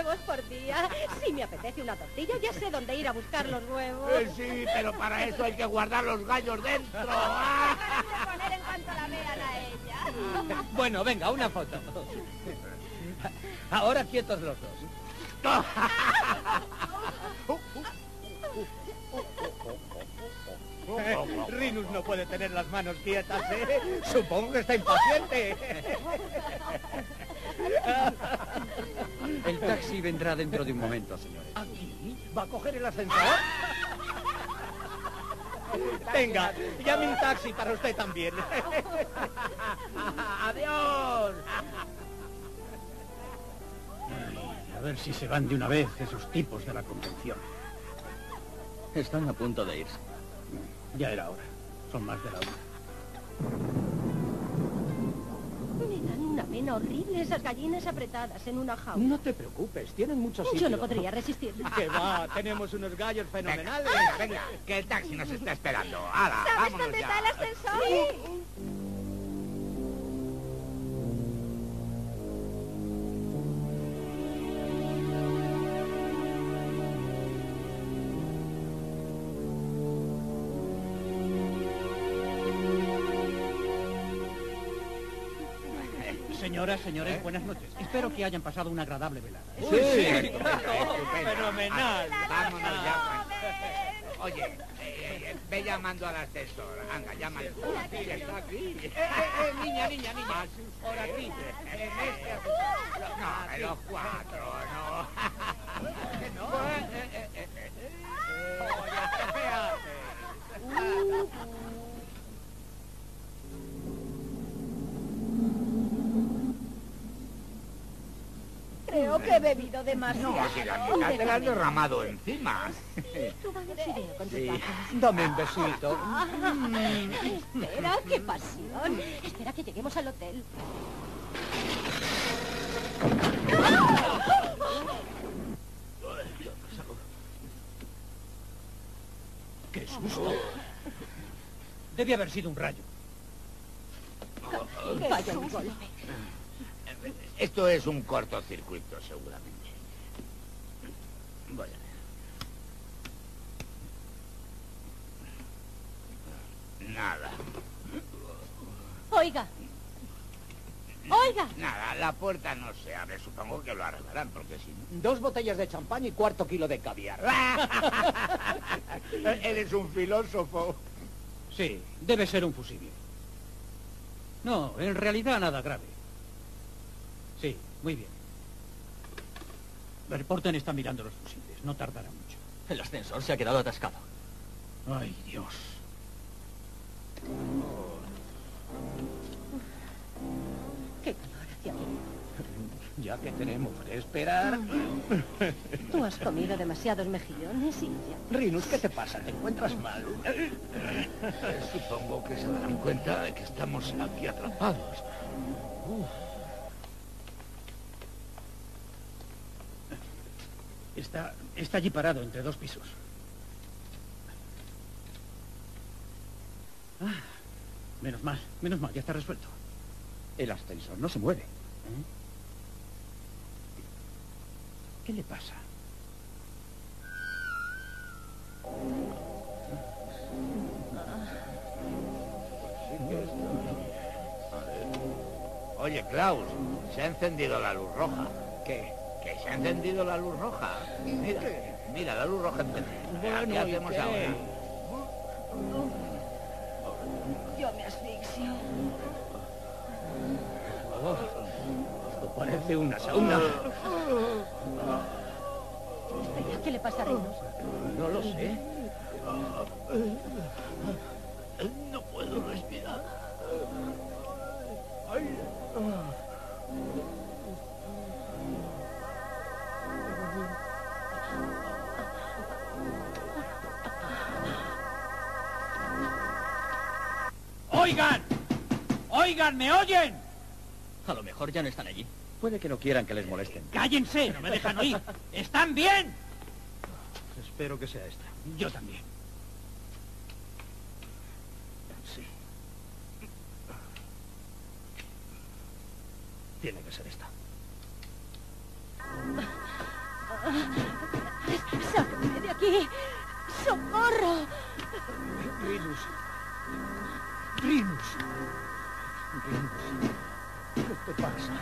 Huevos por día. Si me apetece una tortilla, ya sé dónde ir a buscar los huevos. Eh, sí, pero para eso hay que guardar los gallos dentro. poner en cuanto la vean a ella. Bueno, venga, una foto. Ahora quietos los dos. Rinus no puede tener las manos quietas, ¿eh? Supongo que está impaciente. El taxi vendrá dentro de un momento, señores. ¿Aquí? ¿Va a coger el ascensor? Venga, llame un taxi para usted también. ¡Adiós! A ver si se van de una vez esos tipos de la convención. Están a punto de irse. Ya era hora. Son más de la una. Una pena horrible esas gallinas apretadas en una jaula. No te preocupes, tienen mucho sitio. Yo no podría resistir. Que va, tenemos unos gallos fenomenales. Venga, venga, que el taxi nos está esperando. ¡Hala, ¿Sabes dónde ya! está el ascensor? Señoras, señores, buenas noches. Espero que hayan pasado una agradable velada. ¿eh? Sí, sí, fenomenal. Ah, Vámonos ya. pues. Oye, eh, eh, ve llamando al ascensor. Anda, llámalo. Sí, está aquí. Eh, eh, niña, niña, niña. Por aquí. En este ascensor. No, en los cuatro, no. No. Eh, eh, eh, eh, eh. Oye, ¿qué haces? Creo que he bebido demasiado. No, si la mitad te la has derramado encima. Sí. Dame un besito. Ah, espera, qué pasión. Espera que lleguemos al hotel. ¡Qué susto! Debe haber sido un rayo. Vaya un golpe. Esto es un cortocircuito, seguramente. Voy a ver. Nada, Oiga. Oiga. nada, la puerta no se abre. Supongo que lo arreglarán, porque si no... Dos botellas de champán y cuarto kilo de caviar. Eres un filósofo. Sí, debe ser un fusible. No, en realidad nada grave. Muy bien. Reporten está mirando los fusibles. No tardará mucho. El ascensor se ha quedado atascado. Ay, Dios. Qué calor hacia aquí. Ya que tenemos que esperar. Tú has comido demasiados mejillones ya. Rinus, ¿qué te pasa? ¿Te encuentras mal? Supongo que se darán cuenta de que estamos aquí atrapados. Está, está allí parado entre dos pisos. Ah, menos mal, menos mal, ya está resuelto. El ascensor no se mueve. ¿eh? ¿Qué le pasa? Oye, Klaus, se ha encendido la luz roja. ¿Qué? Se ha encendido la luz roja. Mira, mira, la luz roja encendida. Bueno, ¿Qué ¿y hacemos qué? ahora? Yo me asfixio. Oh, esto parece una sauna. Espera, ¿qué le pasa a Rinus? No lo sé. ¡Oigan! ¡Oigan! ¿Me oyen? A lo mejor ya no están allí. Puede que no quieran que les molesten. ¡Cállense! ¡No me dejan oír! ¿Están bien? Espero que sea esta. Yo también. Sí. Tiene que ser esta. ¡Sáquenme de aquí! ¡Socorro! Rinus. Rinus. ¿Qué te pasa?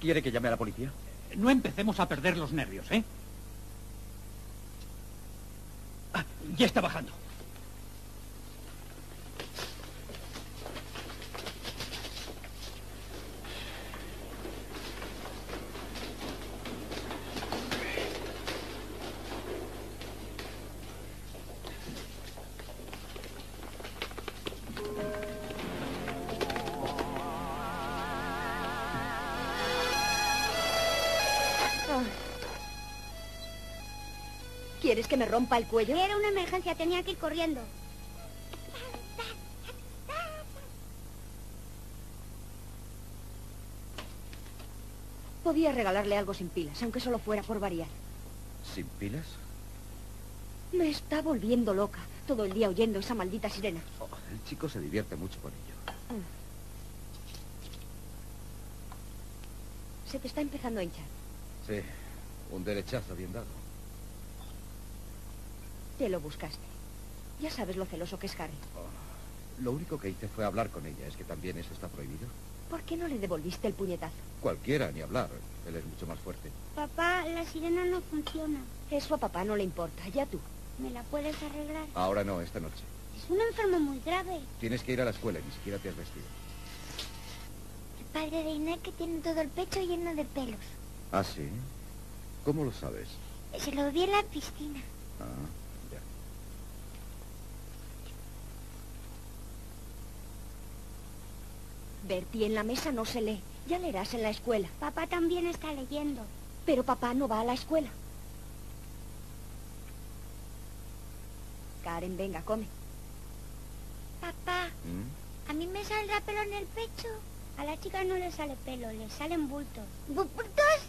¿Quiere que llame a la policía? No empecemos a perder los nervios, ¿eh? Ah, ya está bajando. Que me rompa el cuello? Era una emergencia, tenía que ir corriendo. Podía regalarle algo sin pilas, aunque solo fuera por variar. ¿Sin pilas? Me está volviendo loca. Todo el día oyendo esa maldita sirena. Oh, el chico se divierte mucho con ello. Se te está empezando a hinchar. Sí, un derechazo bien dado. Te lo buscaste. Ya sabes lo celoso que es Harry. Oh, lo único que hice fue hablar con ella. ¿Es que también eso está prohibido? ¿Por qué no le devolviste el puñetazo? Cualquiera, ni hablar. Él es mucho más fuerte. Papá, la sirena no funciona. Eso a papá no le importa. Ya tú. ¿Me la puedes arreglar? Ahora no, esta noche. Es un enfermo muy grave. Tienes que ir a la escuela y ni siquiera te has vestido. El padre de Inés que tiene todo el pecho lleno de pelos. ¿Ah, sí? ¿Cómo lo sabes? Se lo vi en la piscina. Ah, ya. Bertie, en la mesa no se lee. Ya leerás en la escuela. Papá también está leyendo. Pero papá no va a la escuela. Karen, venga, come. Papá, ¿Mm? ¿a mí me saldrá pelo en el pecho? A las chicas no les sale pelo, les salen bultos. ¿Bultos?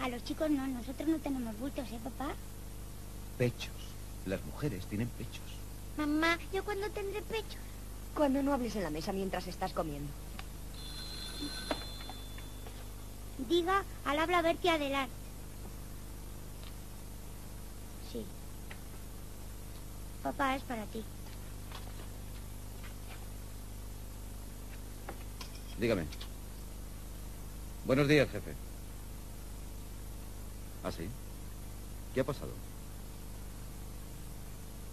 A los chicos no, nosotros no tenemos bultos, ¿eh, papá? Pechos. Las mujeres tienen pechos. Mamá, ¿yo cuándo tendré pechos? Cuando no hables en la mesa mientras estás comiendo. Diga al habla Bertie adelante. Sí. Papá, es para ti. Dígame. Buenos días, jefe. ¿Ah, sí? ¿Qué ha pasado?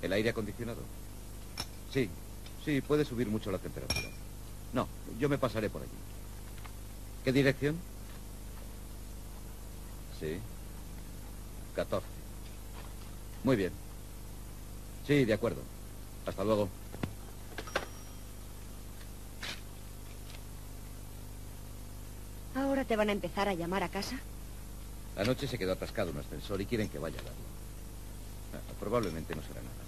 ¿El aire acondicionado? Sí, sí, puede subir mucho la temperatura. No, yo me pasaré por allí. ¿Qué dirección? Sí. 14. Muy bien. Sí, de acuerdo. Hasta luego. ¿Ahora te van a empezar a llamar a casa? Anoche se quedó atascado un ascensor y quieren que vaya a darlo. Ah, Probablemente no será nada.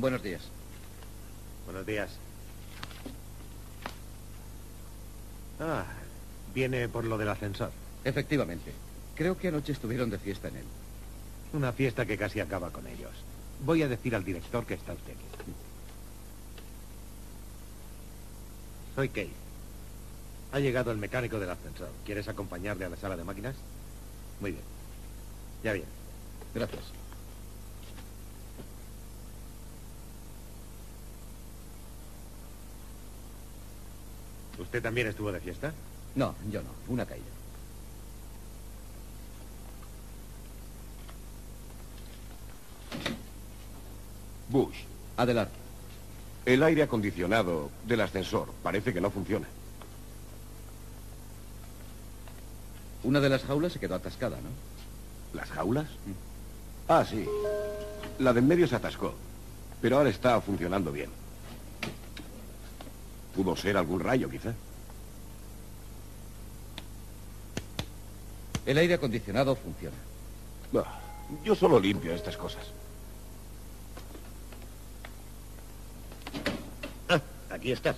Buenos días. Buenos días. Ah, viene por lo del ascensor. Efectivamente. Creo que anoche estuvieron de fiesta en él. Una fiesta que casi acaba con ellos. Voy a decir al director que está usted aquí. Soy Kate. Ha llegado el mecánico del ascensor. ¿Quieres acompañarle a la sala de máquinas? Muy bien. Ya bien. Gracias. ¿Usted también estuvo de fiesta? No, yo no. Una caída. Bush, Adelante. el aire acondicionado del ascensor parece que no funciona. Una de las jaulas se quedó atascada, ¿no? ¿Las jaulas? Ah, sí. La de en medio se atascó, pero ahora está funcionando bien. Pudo ser algún rayo, quizá. El aire acondicionado funciona. Bah, yo solo limpio estas cosas. Ah, aquí estás.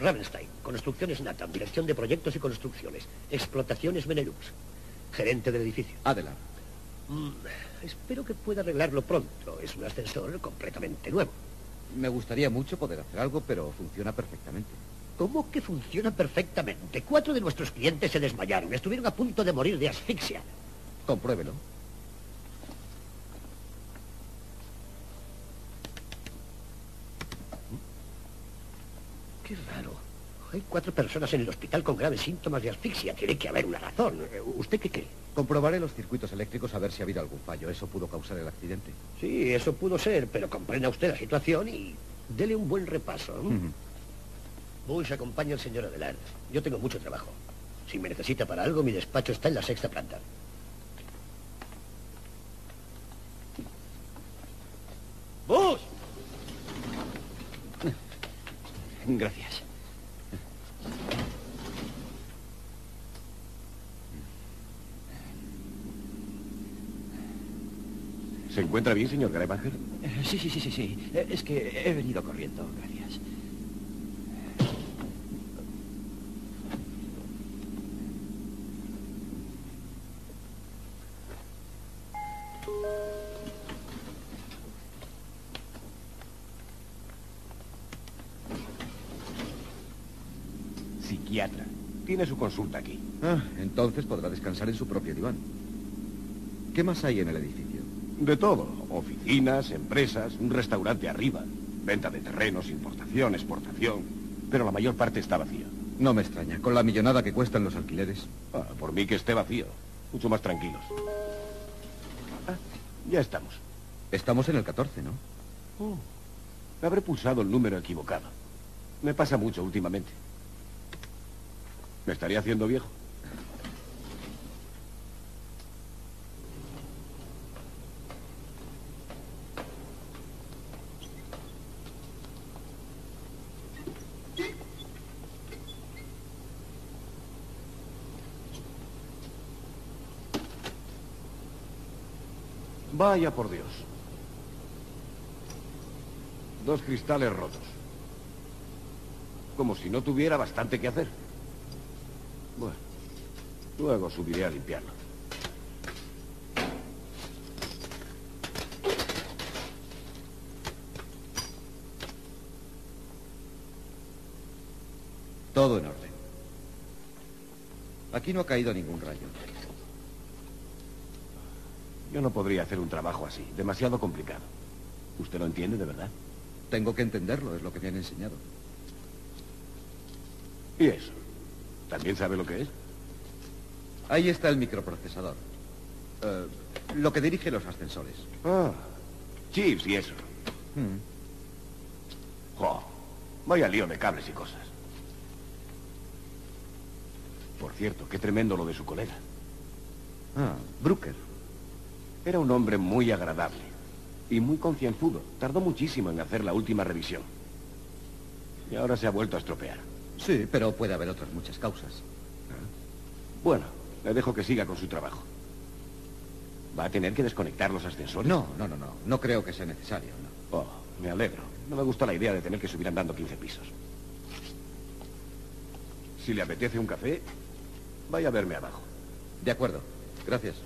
Ravenstein, Construcciones Nathan, Dirección de Proyectos y Construcciones, Explotaciones Benelux, gerente del edificio. Adelante. Mm, espero que pueda arreglarlo pronto. Es un ascensor completamente nuevo. Me gustaría mucho poder hacer algo, pero funciona perfectamente. ¿Cómo que funciona perfectamente? Cuatro de nuestros clientes se desmayaron. Estuvieron a punto de morir de asfixia. Compruébelo. Qué raro. Hay cuatro personas en el hospital con graves síntomas de asfixia. Tiene que haber una razón. Eh, ¿Usted qué cree? Comprobaré los circuitos eléctricos a ver si ha habido algún fallo. Eso pudo causar el accidente. Sí, eso pudo ser, pero comprenda usted la situación y dele un buen repaso. ¿eh? Bush acompaña al señor Adelard. Yo tengo mucho trabajo. Si me necesita para algo, mi despacho está en la sexta planta. ¡Bush! Gracias. ¿Se encuentra bien, señor Grebacher? Eh, Sí, sí, sí, sí, sí. Eh, Es que he venido corriendo, gracias. Psiquiatra. Tiene su consulta aquí. Ah, entonces podrá descansar en su propio diván. ¿Qué más hay en el edificio? De todo. Oficinas, empresas, un restaurante arriba. Venta de terrenos, importación, exportación. Pero la mayor parte está vacío. No me extraña, con la millonada que cuestan los alquileres. Ah, por mí que esté vacío. Mucho más tranquilos. Ah, ya estamos. Estamos en el 14, ¿no? Oh, habré pulsado el número equivocado. Me pasa mucho últimamente. ¿Me estaría haciendo viejo? Vaya por Dios. Dos cristales rotos. Como si no tuviera bastante que hacer. Bueno, luego subiré a limpiarlo. Todo en orden. Aquí no ha caído ningún rayo. Yo no podría hacer un trabajo así, demasiado complicado. ¿Usted lo entiende de verdad? Tengo que entenderlo, es lo que me han enseñado. ¿Y eso? ¿También sabe lo que es? Ahí está el microprocesador. Eh, lo que dirige los ascensores. Ah, chips y eso. Mm. Jo, vaya lío de cables y cosas. Por cierto, qué tremendo lo de su colega. Ah, Brooker. Era un hombre muy agradable y muy concienzudo. Tardó muchísimo en hacer la última revisión. Y ahora se ha vuelto a estropear. Sí, pero puede haber otras muchas causas. Bueno, le dejo que siga con su trabajo. ¿Va a tener que desconectar los ascensores? No, no, no, no. No creo que sea necesario, no. Oh, me alegro. No me gusta la idea de tener que subir andando 15 pisos. Si le apetece un café, vaya a verme abajo. De acuerdo. Gracias.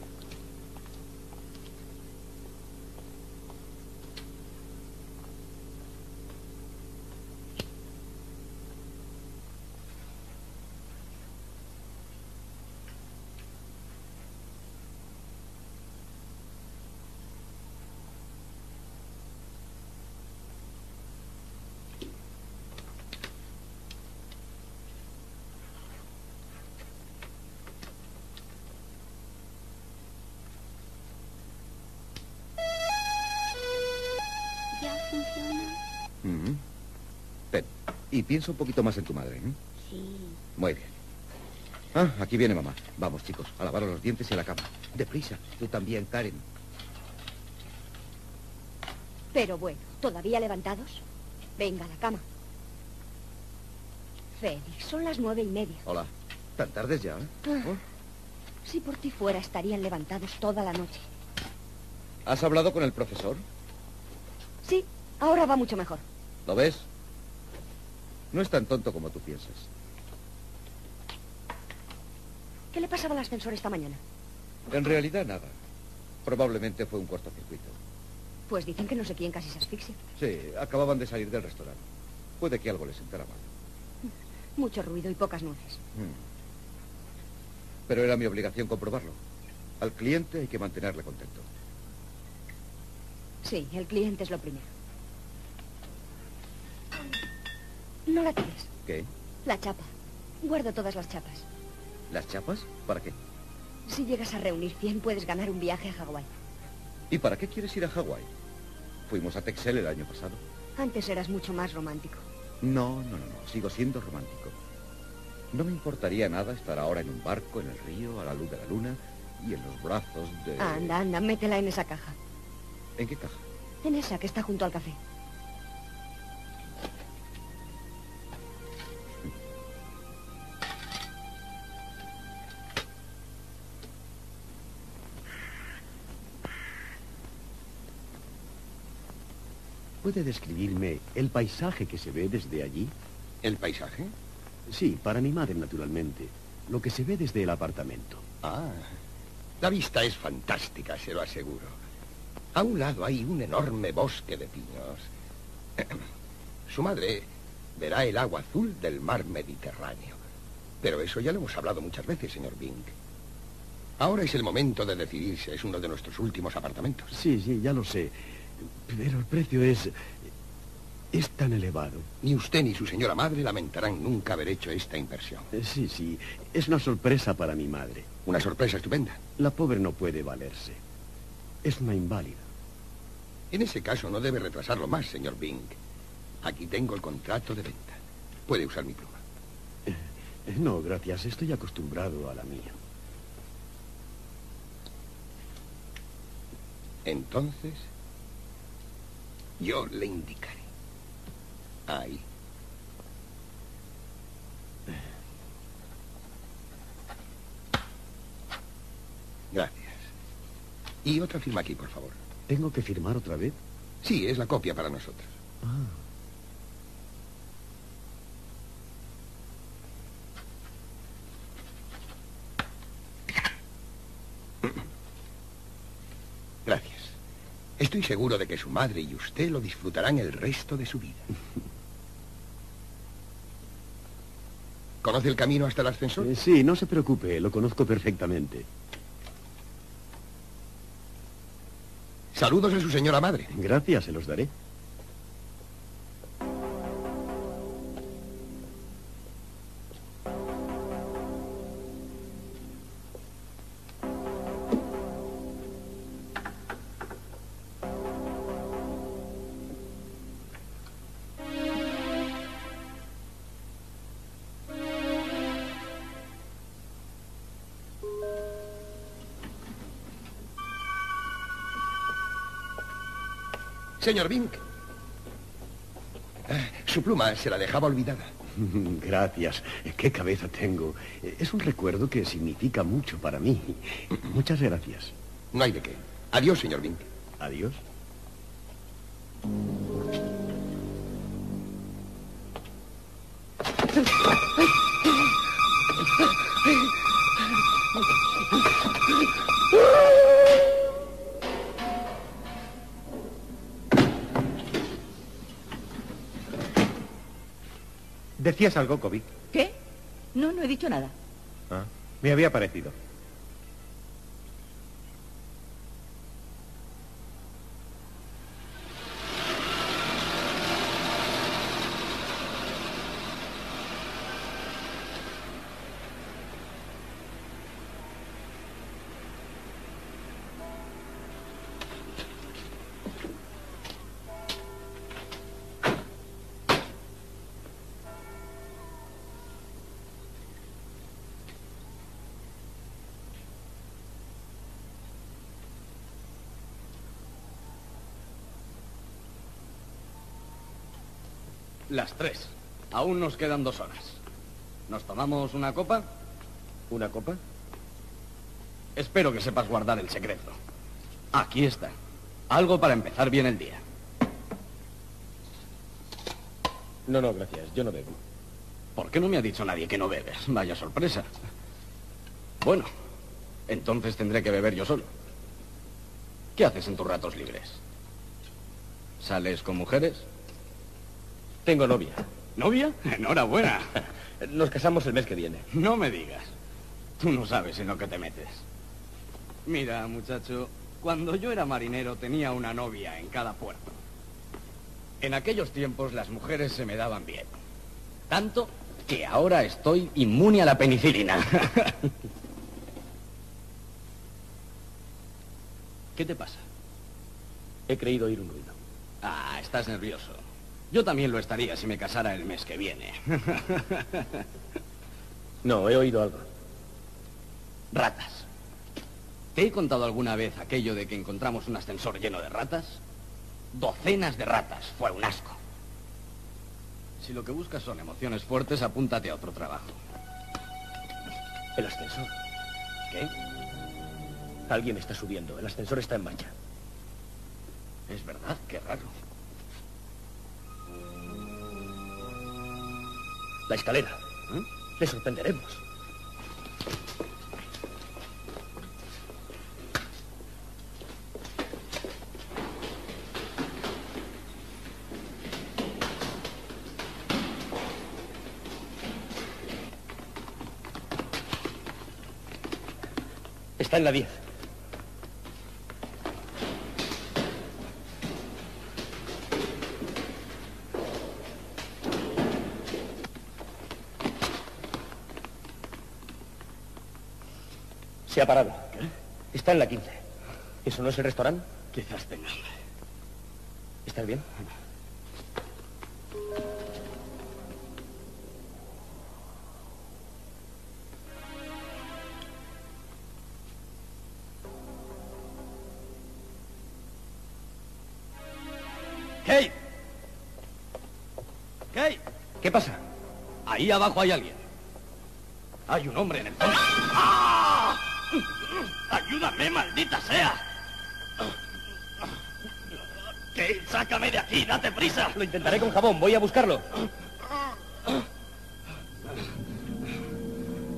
Y piensa un poquito más en tu madre. ¿eh? Sí. Muy bien. Ah, aquí viene mamá. Vamos, chicos, a lavaros los dientes y a la cama. Deprisa. Tú también, Karen. Pero bueno, ¿todavía levantados? Venga, a la cama. Félix, son las nueve y media. Hola. ¿Tan tardes ya? Ah. Oh. Si por ti fuera, estarían levantados toda la noche. ¿Has hablado con el profesor? Sí, ahora va mucho mejor. ¿Lo ves? No es tan tonto como tú piensas. ¿Qué le pasaba al ascensor esta mañana? En realidad nada. Probablemente fue un cortocircuito. Pues dicen que no sé quién casi se asfixia. Sí, acababan de salir del restaurante. Puede que algo les sentara mal. Mucho ruido y pocas nueces. Mm. Pero era mi obligación comprobarlo. Al cliente hay que mantenerle contento. Sí, el cliente es lo primero. No la tires. ¿Qué? La chapa. Guardo todas las chapas. ¿Las chapas? ¿Para qué? Si llegas a reunir 100, puedes ganar un viaje a Hawái. ¿Y para qué quieres ir a Hawái? Fuimos a Texel el año pasado. Antes eras mucho más romántico. No, no, no, no. Sigo siendo romántico. No me importaría nada estar ahora en un barco, en el río, a la luz de la luna y en los brazos de... Anda, anda, métela en esa caja. ¿En qué caja? En esa que está junto al café. ¿Puede describirme el paisaje que se ve desde allí? ¿El paisaje? Sí, para mi madre, naturalmente. Lo que se ve desde el apartamento. Ah, la vista es fantástica, se lo aseguro. A un lado hay un enorme bosque de pinos. Su madre verá el agua azul del mar Mediterráneo. Pero eso ya lo hemos hablado muchas veces, señor Bing. Ahora es el momento de decidirse. Es uno de nuestros últimos apartamentos. Sí, sí, ya lo sé. Pero el precio es... es tan elevado. Ni usted ni su señora madre lamentarán nunca haber hecho esta inversión. Eh, Sí, sí, es una sorpresa para mi madre. Una sorpresa estupenda. La pobre no puede valerse. Es una inválida. En ese caso no debe retrasarlo más, señor Bing. Aquí tengo el contrato de venta. Puede usar mi pluma. Eh, No, gracias, estoy acostumbrado a la mía. Entonces, yo le indicaré. Ahí. Gracias. Y otra firma aquí, por favor. ¿Tengo que firmar otra vez? Sí, es la copia para nosotros. Ah. Gracias. Estoy seguro de que su madre y usted lo disfrutarán el resto de su vida. ¿Conoce el camino hasta el ascensor? Eh, Sí, no se preocupe, lo conozco perfectamente. Saludos a su señora madre. Gracias, se los daré. Señor Bink. Ah, Su pluma se la dejaba olvidada. Gracias. Qué cabeza tengo. Es un recuerdo que significa mucho para mí. Muchas gracias. No hay de qué. Adiós, señor Bink. Adiós. ¿Decías algo, Kobe? ¿Qué? No, no he dicho nada. Ah, me había parecido. Las tres. Aún nos quedan dos horas. ¿Nos tomamos una copa? ¿Una copa? Espero que sepas guardar el secreto. Aquí está. Algo para empezar bien el día. No, no, gracias. Yo no bebo. ¿Por qué no me ha dicho nadie que no bebes? Vaya sorpresa. Bueno, entonces tendré que beber yo solo. ¿Qué haces en tus ratos libres? ¿Sales con mujeres? Tengo novia. ¿Novia? Enhorabuena. Nos casamos el mes que viene. No me digas. Tú no sabes en lo que te metes. Mira, muchacho, cuando yo era marinero tenía una novia en cada puerto. En aquellos tiempos las mujeres se me daban bien. Tanto que ahora estoy inmune a la penicilina. ¿Qué te pasa? He creído oír un ruido. Ah, estás nervioso. Yo también lo estaría si me casara el mes que viene. no, he oído algo. Ratas. ¿Te he contado alguna vez aquello de que encontramos un ascensor lleno de ratas? Docenas de ratas. Fue un asco. Si lo que buscas son emociones fuertes, apúntate a otro trabajo. El ascensor. ¿Qué? Alguien está subiendo. El ascensor está en marcha. Es verdad, qué raro. La escalera. ¿Eh? Le sorprenderemos. Está en la 10. Se ha parado. Está en la 15. ¿Eso no es el restaurante? Quizás tenga hambre. ¿Estás bien? ¡Kate! ¡Kate! ¿Qué pasa? Ahí abajo hay alguien. Hay un hombre en el fondo. ¡Ah! ¡Ayúdame, maldita sea! ¡Kate, sácame de aquí! ¡Date prisa! Lo intentaré con jabón. Voy a buscarlo.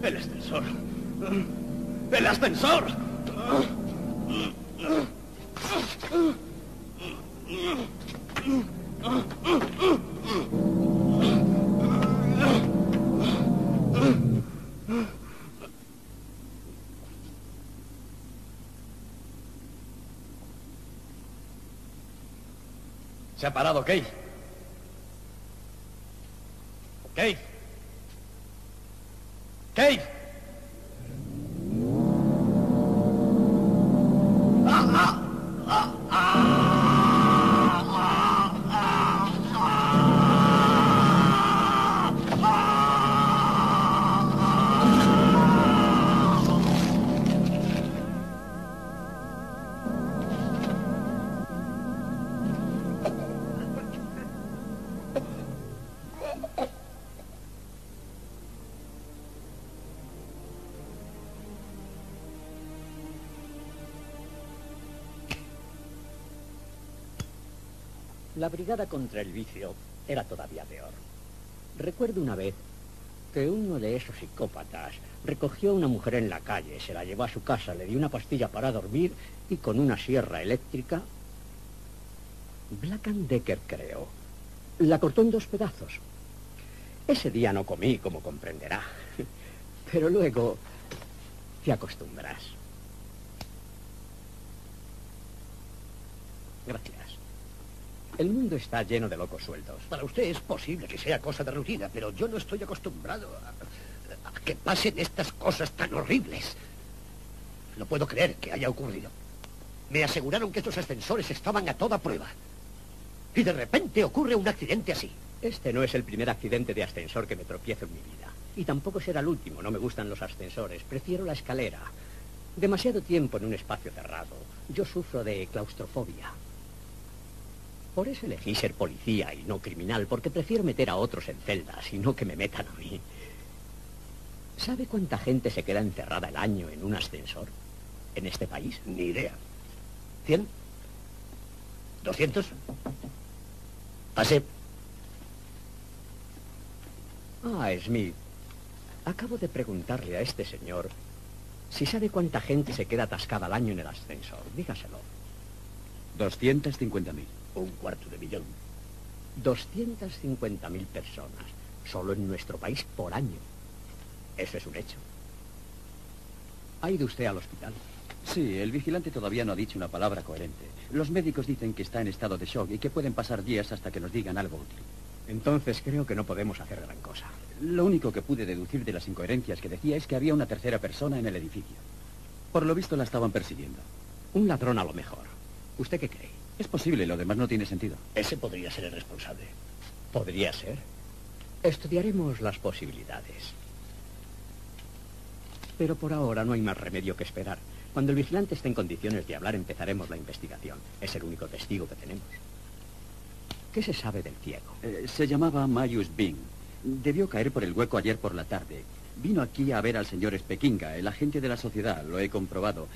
El ascensor. ¡El ascensor! Se ha La brigada contra el vicio era todavía peor. Recuerdo una vez que uno de esos psicópatas recogió a una mujer en la calle, se la llevó a su casa, le dio una pastilla para dormir y con una sierra eléctrica, Black and Decker creo, la cortó en dos pedazos. Ese día no comí, como comprenderá, pero luego te acostumbras. Gracias. El mundo está lleno de locos sueltos. Para usted es posible que sea cosa de rutina, pero yo no estoy acostumbrado a, a que pasen estas cosas tan horribles. No puedo creer que haya ocurrido. Me aseguraron que estos ascensores estaban a toda prueba. Y de repente ocurre un accidente así. Este no es el primer accidente de ascensor que me tropiezo en mi vida. Y tampoco será el último. No me gustan los ascensores. Prefiero la escalera. Demasiado tiempo en un espacio cerrado. Yo sufro de claustrofobia. Por eso elegí ser policía y no criminal, porque prefiero meter a otros en celdas y no que me metan a mí. ¿Sabe cuánta gente se queda encerrada el año en un ascensor en este país? Ni idea. ¿Cien? ¿Doscientos? Pase. Ah, Smith. Acabo de preguntarle a este señor si sabe cuánta gente se queda atascada al año en el ascensor. Dígaselo. 250.000. Un cuarto de millón. 250.000 personas, solo en nuestro país por año. Eso es un hecho. ¿Ha ido usted al hospital? Sí, el vigilante todavía no ha dicho una palabra coherente. Los médicos dicen que está en estado de shock y que pueden pasar días hasta que nos digan algo útil. Entonces creo que no podemos hacer gran cosa. Lo único que pude deducir de las incoherencias que decía es que había una tercera persona en el edificio. Por lo visto la estaban persiguiendo. Un ladrón a lo mejor. ¿Usted qué cree? Es posible, lo demás no tiene sentido. Ese podría ser el responsable. Podría ser. Estudiaremos las posibilidades. Pero por ahora no hay más remedio que esperar. Cuando el vigilante esté en condiciones de hablar, empezaremos la investigación. Es el único testigo que tenemos. ¿Qué se sabe del ciego? Eh, se llamaba Mayus Bing. Debió caer por el hueco ayer por la tarde. Vino aquí a ver al señor Spekinga, el agente de la sociedad, lo he comprobado.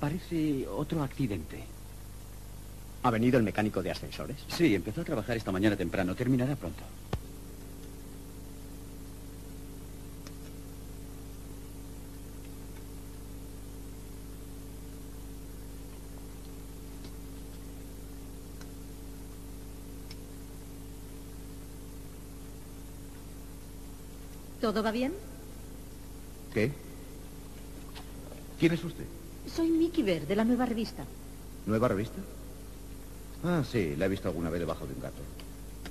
Parece otro accidente. ¿Ha venido el mecánico de ascensores? Sí, empezó a trabajar esta mañana temprano. Terminará pronto. ¿Todo va bien? ¿Qué? ¿Quién es usted? Soy Mickey Ver, de la nueva revista. ¿Nueva revista? Ah, sí, la he visto alguna vez debajo de un gato.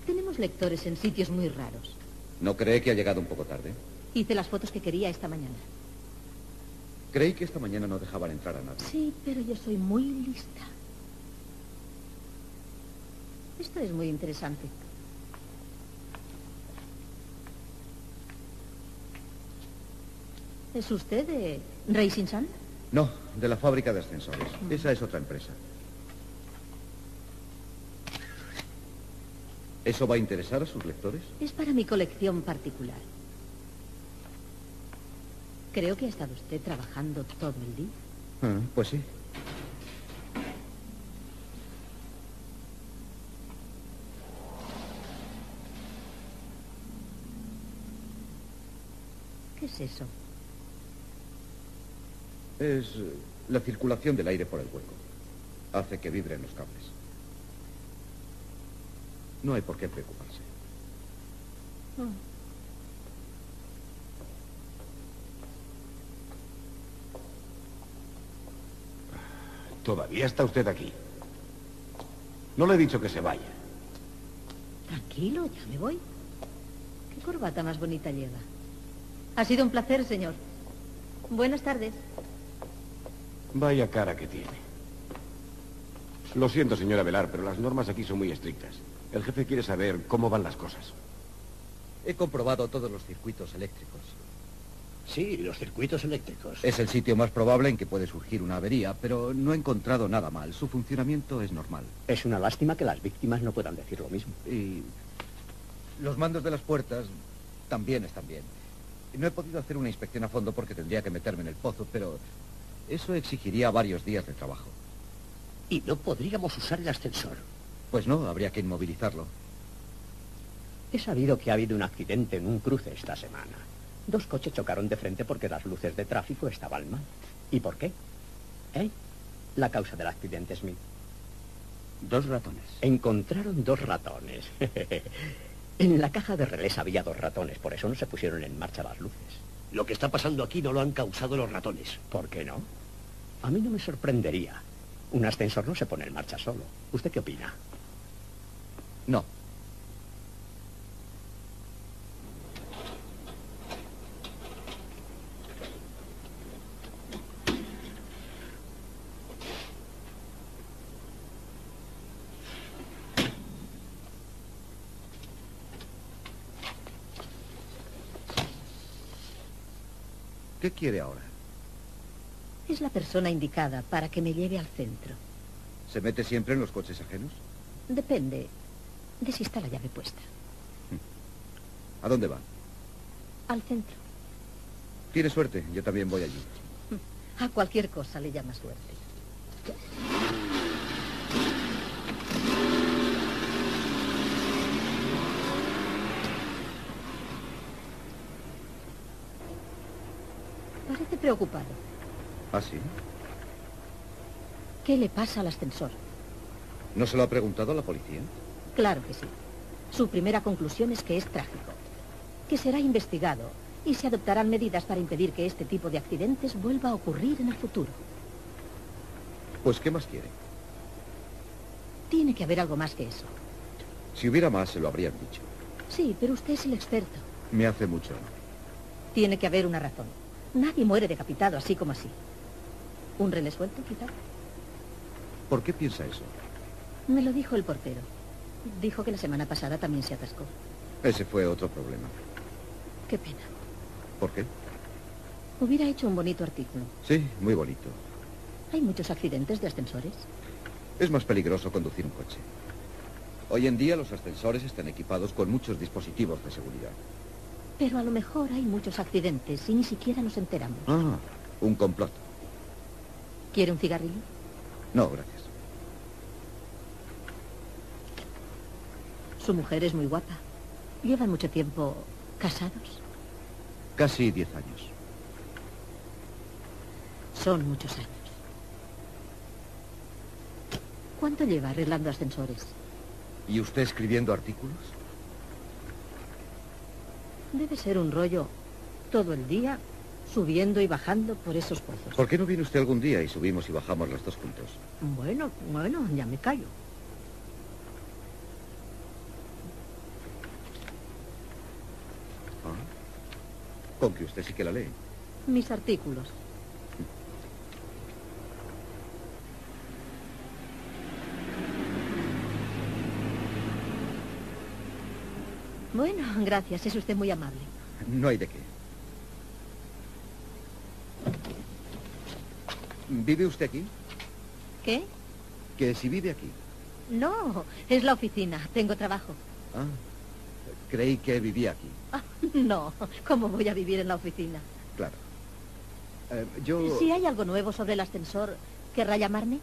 Tenemos lectores en sitios muy raros. ¿No cree que ha llegado un poco tarde? Hice las fotos que quería esta mañana. Creí que esta mañana no dejaban entrar a nadie. Sí, pero yo soy muy lista. Esto es muy interesante. ¿Es usted de Racing Sun? No, de la fábrica de ascensores. Esa es otra empresa. ¿Eso va a interesar a sus lectores? Es para mi colección particular. Creo que ha estado usted trabajando todo el día. Ah, pues sí. ¿Qué es eso? Es eh, la circulación del aire por el hueco. Hace que vibren los cables. No hay por qué preocuparse. Oh. Todavía está usted aquí. No le he dicho que se vaya. Tranquilo, ya me voy. ¿Qué corbata más bonita lleva? Ha sido un placer, señor. Buenas tardes. Vaya cara que tiene. Lo siento, señora Velar, pero las normas aquí son muy estrictas. El jefe quiere saber cómo van las cosas. He comprobado todos los circuitos eléctricos. Sí, los circuitos eléctricos. Es el sitio más probable en que puede surgir una avería, pero no he encontrado nada mal. Su funcionamiento es normal. Es una lástima que las víctimas no puedan decir lo mismo. Y los mandos de las puertas también están bien. No he podido hacer una inspección a fondo porque tendría que meterme en el pozo, pero eso exigiría varios días de trabajo. ¿Y no podríamos usar el ascensor? Pues no, habría que inmovilizarlo. He sabido que ha habido un accidente en un cruce esta semana. Dos coches chocaron de frente porque las luces de tráfico estaban mal. ¿Y por qué? ¿Eh? La causa del accidente, Smith. Dos ratones. Encontraron dos ratones. en la caja de relés había dos ratones, por eso no se pusieron en marcha las luces. Lo que está pasando aquí no lo han causado los ratones. ¿Por qué no? A mí no me sorprendería. Un ascensor no se pone en marcha solo. ¿Usted qué opina? No. ¿Qué quiere ahora? Es la persona indicada para que me lleve al centro. ¿Se mete siempre en los coches ajenos? Depende de si está la llave puesta. ¿A dónde va? Al centro. Tiene suerte, yo también voy allí. A cualquier cosa le llama suerte. Parece preocupado. ¿Ah, sí? ¿Qué le pasa al ascensor? ¿No se lo ha preguntado a la policía? Claro que sí. Su primera conclusión es que es trágico, que será investigado y se adoptarán medidas para impedir que este tipo de accidentes vuelva a ocurrir en el futuro. Pues, ¿qué más quiere? Tiene que haber algo más que eso. Si hubiera más, se lo habrían dicho. Sí, pero usted es el experto. Me hace mucho. Tiene que haber una razón. Nadie muere decapitado así como así. ¿Un relé suelto, quizá? ¿Por qué piensa eso? Me lo dijo el portero. Dijo que la semana pasada también se atascó. Ese fue otro problema. Qué pena. ¿Por qué? Hubiera hecho un bonito artículo. Sí, muy bonito. ¿Hay muchos accidentes de ascensores? Es más peligroso conducir un coche. Hoy en día los ascensores están equipados con muchos dispositivos de seguridad. Pero a lo mejor hay muchos accidentes y ni siquiera nos enteramos. Ah, un complot. ¿Quiere un cigarrillo? No, gracias. Su mujer es muy guapa. ¿Llevan mucho tiempo casados? Casi diez años. Son muchos años. ¿Cuánto lleva arreglando ascensores? ¿Y usted escribiendo artículos? Debe ser un rollo todo el día subiendo y bajando por esos pozos. ¿Por qué no viene usted algún día y subimos y bajamos los dos juntos? Bueno, bueno, ya me callo. Ah, con que usted sí que la lee. Mis artículos. Bueno, gracias. Es usted muy amable. No hay de qué. ¿Vive usted aquí? ¿Qué? Que si vive aquí. No, es la oficina. Tengo trabajo. Ah, creí que vivía aquí. Ah, no, ¿cómo voy a vivir en la oficina? Claro. Eh, yo... Si hay algo nuevo sobre el ascensor, ¿querrá llamarme?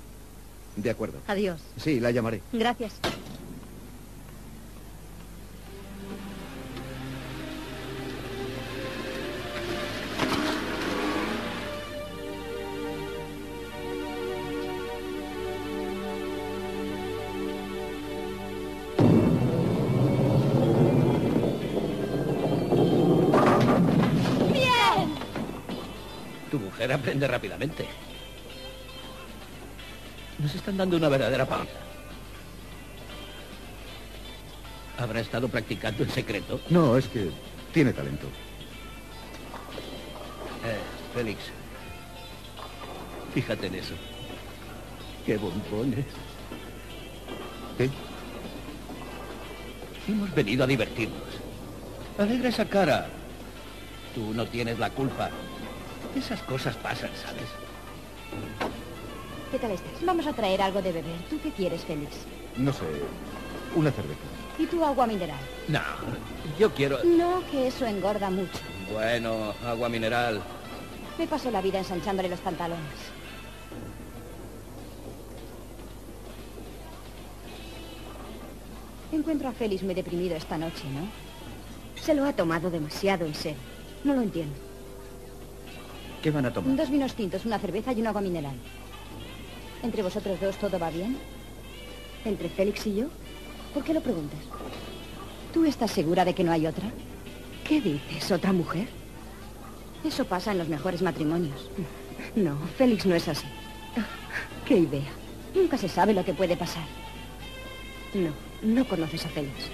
De acuerdo. Adiós. Sí, la llamaré. Gracias. Aprende rápidamente. Nos están dando una verdadera paliza. ¿Habrá estado practicando en secreto? No, es que tiene talento. Eh, Félix. Fíjate en eso. Qué bombones. ¿Qué? Hemos venido a divertirnos. Alegra esa cara. Tú no tienes la culpa. Esas cosas pasan, ¿sabes? ¿Qué tal estás? Vamos a traer algo de beber. ¿Tú qué quieres, Félix? No sé, una cerveza. ¿Y tú agua mineral? No, yo quiero... No, que eso engorda mucho. Bueno, agua mineral. Me paso la vida ensanchándole los pantalones. Encuentro a Félix muy deprimido esta noche, ¿no? Se lo ha tomado demasiado en serio. No lo entiendo. ¿Qué van a tomar? Dos vinos tintos, una cerveza y un agua mineral. ¿Entre vosotros dos todo va bien? ¿Entre Félix y yo? ¿Por qué lo preguntas? ¿Tú estás segura de que no hay otra? ¿Qué dices? ¿Otra mujer? Eso pasa en los mejores matrimonios. No, Félix no es así. ¡Qué idea! Nunca se sabe lo que puede pasar. No, no conoces a Félix.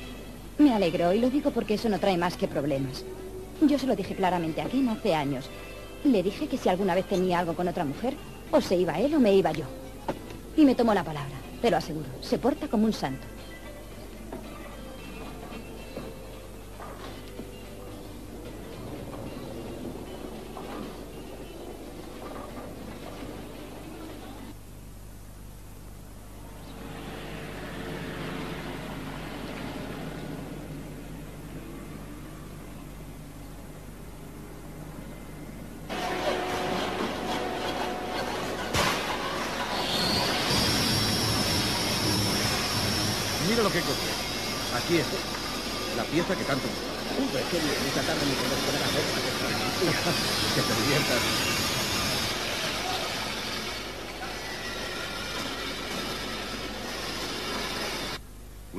Me alegro y lo digo porque eso no trae más que problemas. Yo se lo dije claramente a Kim hace años. Le dije que si alguna vez tenía algo con otra mujer, o se iba él o me iba yo. Y me tomó la palabra, te lo aseguro. Se porta como un santo.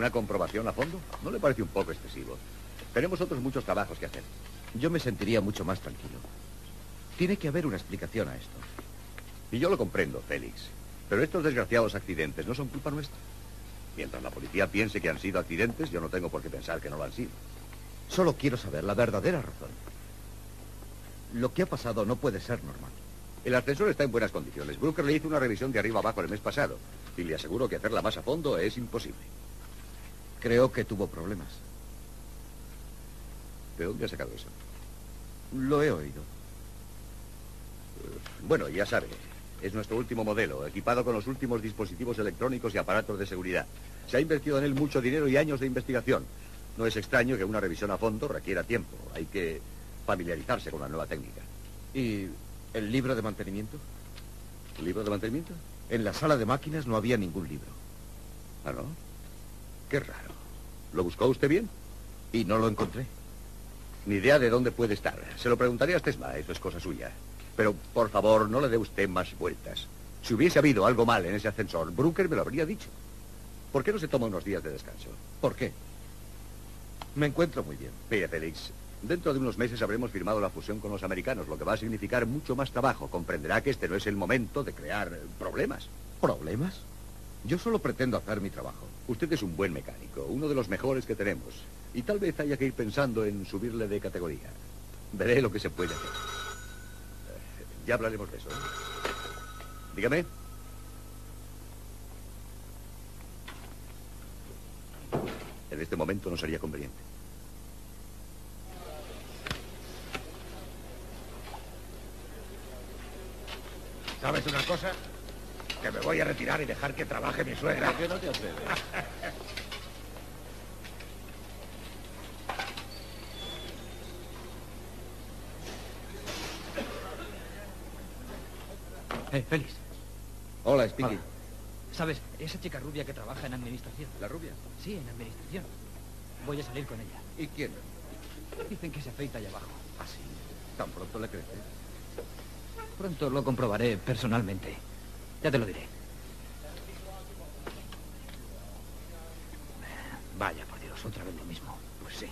¿Una comprobación a fondo? ¿No le parece un poco excesivo? Tenemos otros muchos trabajos que hacer. Yo me sentiría mucho más tranquilo. Tiene que haber una explicación a esto. Y yo lo comprendo, Félix. Pero estos desgraciados accidentes no son culpa nuestra. Mientras la policía piense que han sido accidentes, yo no tengo por qué pensar que no lo han sido. Solo quiero saber la verdadera razón. Lo que ha pasado no puede ser normal. El ascensor está en buenas condiciones. Brooker le hizo una revisión de arriba abajo el mes pasado. Y le aseguro que hacerla más a fondo es imposible. Creo que tuvo problemas. ¿De dónde ha sacado eso? Lo he oído. Bueno, ya sabe, es nuestro último modelo, equipado con los últimos dispositivos electrónicos y aparatos de seguridad. Se ha invertido en él mucho dinero y años de investigación. No es extraño que una revisión a fondo requiera tiempo. Hay que familiarizarse con la nueva técnica. ¿Y el libro de mantenimiento? ¿El libro de mantenimiento? En la sala de máquinas no había ningún libro. ¿Ah, no? Qué raro. ¿Lo buscó usted bien? Y no lo encontré. Ni idea de dónde puede estar. Se lo preguntaría a Stesma, eso es cosa suya. Pero, por favor, no le dé usted más vueltas. Si hubiese habido algo mal en ese ascensor, Brooker me lo habría dicho. ¿Por qué no se toma unos días de descanso? ¿Por qué? Me encuentro muy bien. Mire, Félix, dentro de unos meses habremos firmado la fusión con los americanos, lo que va a significar mucho más trabajo. Comprenderá que este no es el momento de crear problemas. ¿Problemas? Yo solo pretendo hacer mi trabajo. Usted es un buen mecánico, uno de los mejores que tenemos. Y tal vez haya que ir pensando en subirle de categoría. Veré lo que se puede hacer. Eh, Ya hablaremos de eso. ¿eh? Dígame. En este momento no sería conveniente. ¿Sabes una cosa? Que me voy a retirar y dejar que trabaje mi suegra. ¿Por qué no te atreves? Eh, Félix. Hola, Speaky. Hola. ¿Sabes? Esa chica rubia que trabaja en administración. ¿La rubia? Sí, en administración. Voy a salir con ella. ¿Y quién? Dicen que se afeita allá abajo. ¿Ah, sí? ¿Tan pronto le crece? Pronto lo comprobaré personalmente. Ya te lo diré. Vaya, por Dios, otra vez lo mismo. Pues sí.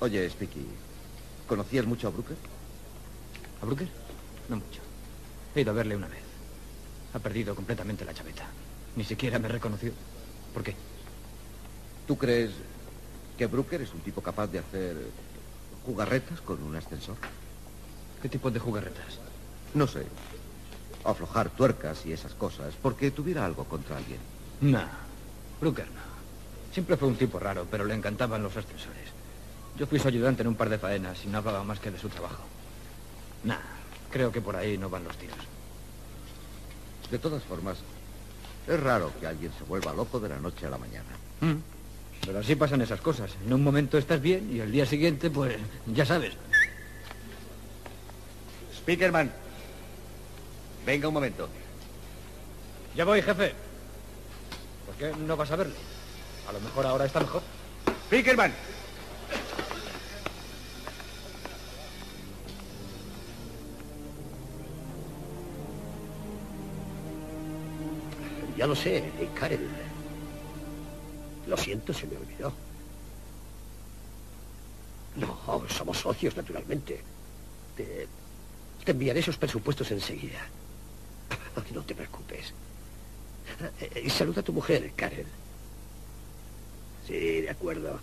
Oye, Speaky, ¿conocías mucho a Brooker? ¿A Brooker? No mucho. He ido a verle una vez. Ha perdido completamente la chaveta. Ni siquiera me reconoció. ¿Por qué? ¿Tú crees que Brooker es un tipo capaz de hacer jugarretas con un ascensor? ¿Qué tipo de jugarretas? No sé. Aflojar tuercas y esas cosas, porque tuviera algo contra alguien. No. Brooker no. Siempre fue un tipo raro, pero le encantaban los ascensores. Yo fui su ayudante en un par de faenas y no hablaba más que de su trabajo. Nah, creo que por ahí no van los tiros. De todas formas, es raro que alguien se vuelva loco de la noche a la mañana. Mm. Pero así pasan esas cosas. En un momento estás bien y el día siguiente, pues, ya sabes. Speakerman. Venga un momento. Ya voy, jefe. ¿Por qué no vas a verle? A lo mejor ahora está mejor. Speakerman. Ya lo sé, eh, Karen. Lo siento, se me olvidó. No, somos socios, naturalmente. Te, te enviaré esos presupuestos enseguida. No te preocupes. Eh, Y saluda a tu mujer, Karen. Sí, de acuerdo.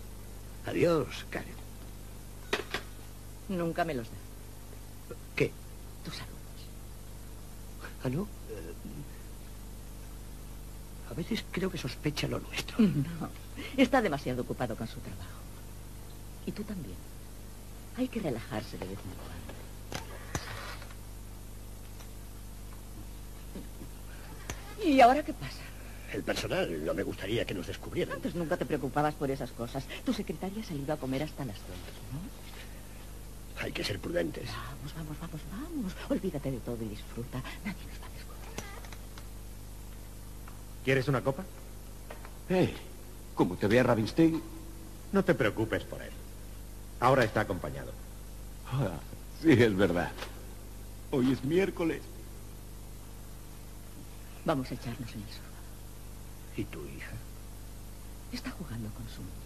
Adiós, Karen. Nunca me los da. ¿Qué? Tú sabes. ¿Ah, no? Eh, A veces creo que sospecha lo nuestro. No, está demasiado ocupado con su trabajo. Y tú también. Hay que relajarse de vez en cuando. ¿Y ahora qué pasa? El personal no me gustaría que nos descubrieran. Antes nunca te preocupabas por esas cosas. Tu secretaria ha salido a comer hasta las dos, ¿no? Hay que ser prudentes. Vamos, vamos, vamos, vamos. Olvídate de todo y disfruta. Nadie nos va a descubrir. ¿Quieres una copa? Eh, como te vea Rabinstein... No te preocupes por él. Ahora está acompañado. Ah, sí, es verdad. Hoy es miércoles. Vamos a echarnos en el sofá. ¿Y tu hija? Está jugando con su muñeca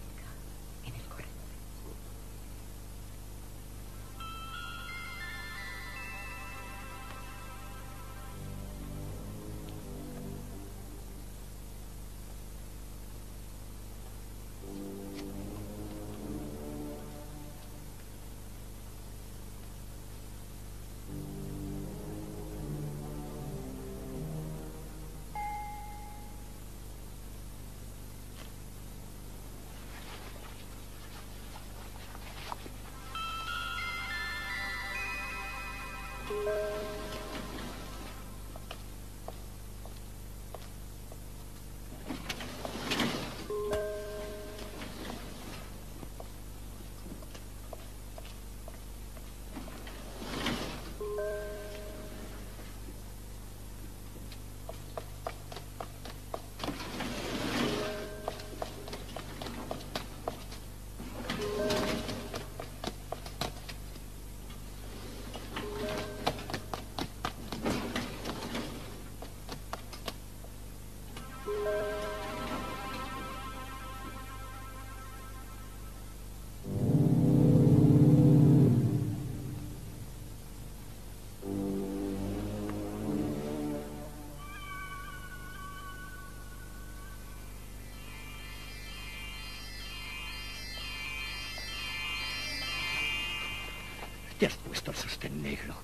Te has puesto el sostén negro.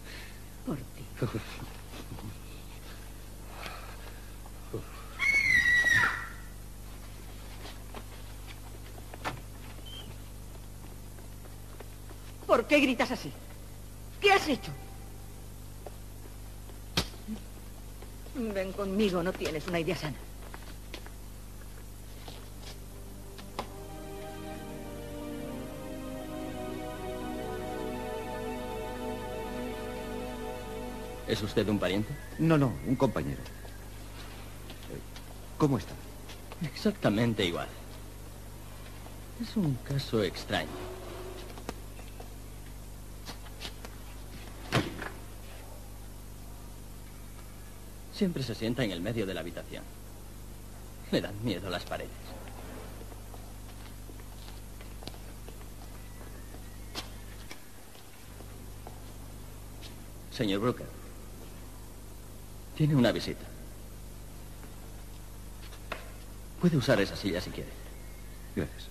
Por ti. ¿Por qué gritas así? ¿Qué has hecho? Ven conmigo, no tienes una idea sana. ¿Es usted un pariente? No, no, un compañero. ¿Cómo está? Exactamente igual. Es un caso extraño. Siempre se sienta en el medio de la habitación. Le dan miedo las paredes. Señor Brooker, tiene una visita. Puede usar esa silla si quiere. Gracias.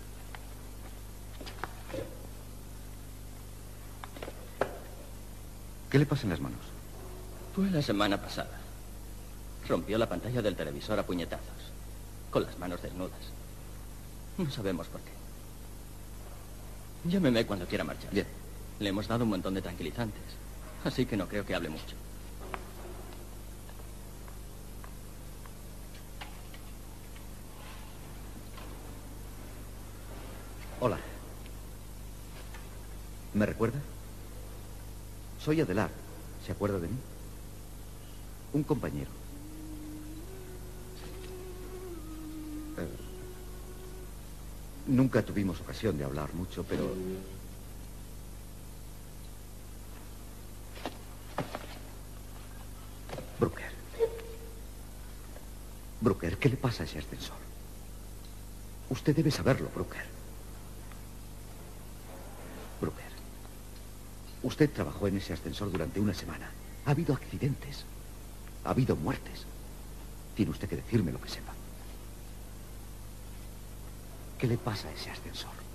¿Qué le pasa en las manos? Fue la semana pasada. Rompió la pantalla del televisor a puñetazos, con las manos desnudas. No sabemos por qué. Llámeme cuando quiera marchar. Bien. Le hemos dado un montón de tranquilizantes, así que no creo que hable mucho. Hola. ¿Me recuerda? Soy Adelar. ¿Se acuerda de mí? Un compañero. Eh, nunca tuvimos ocasión de hablar mucho, pero... Brooker. Brooker, ¿qué le pasa a ese ascensor? Usted debe saberlo, Brooker. Brooker. Usted trabajó en ese ascensor durante una semana. Ha habido accidentes. Ha habido muertes. Tiene usted que decirme lo que sepa. ¿Qué le pasa a ese ascensor?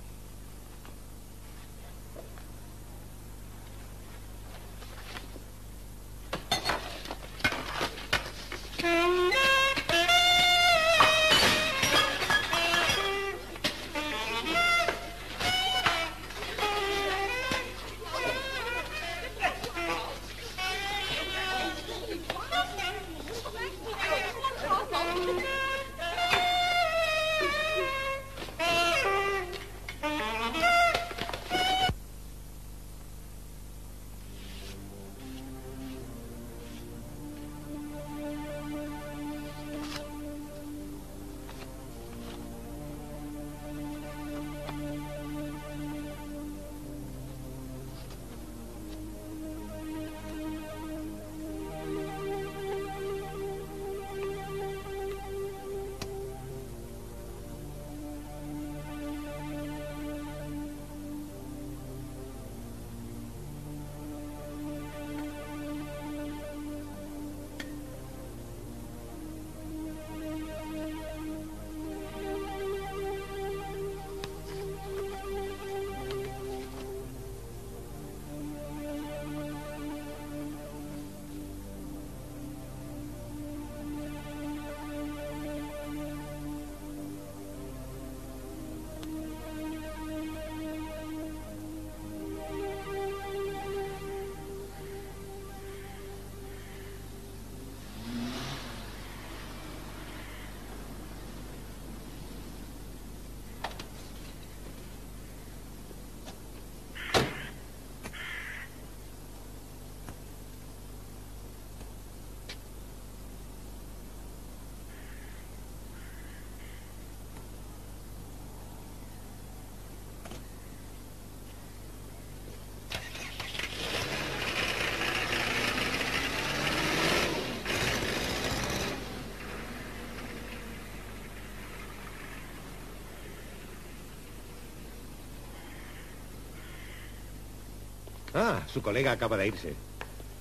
Ah, su colega acaba de irse.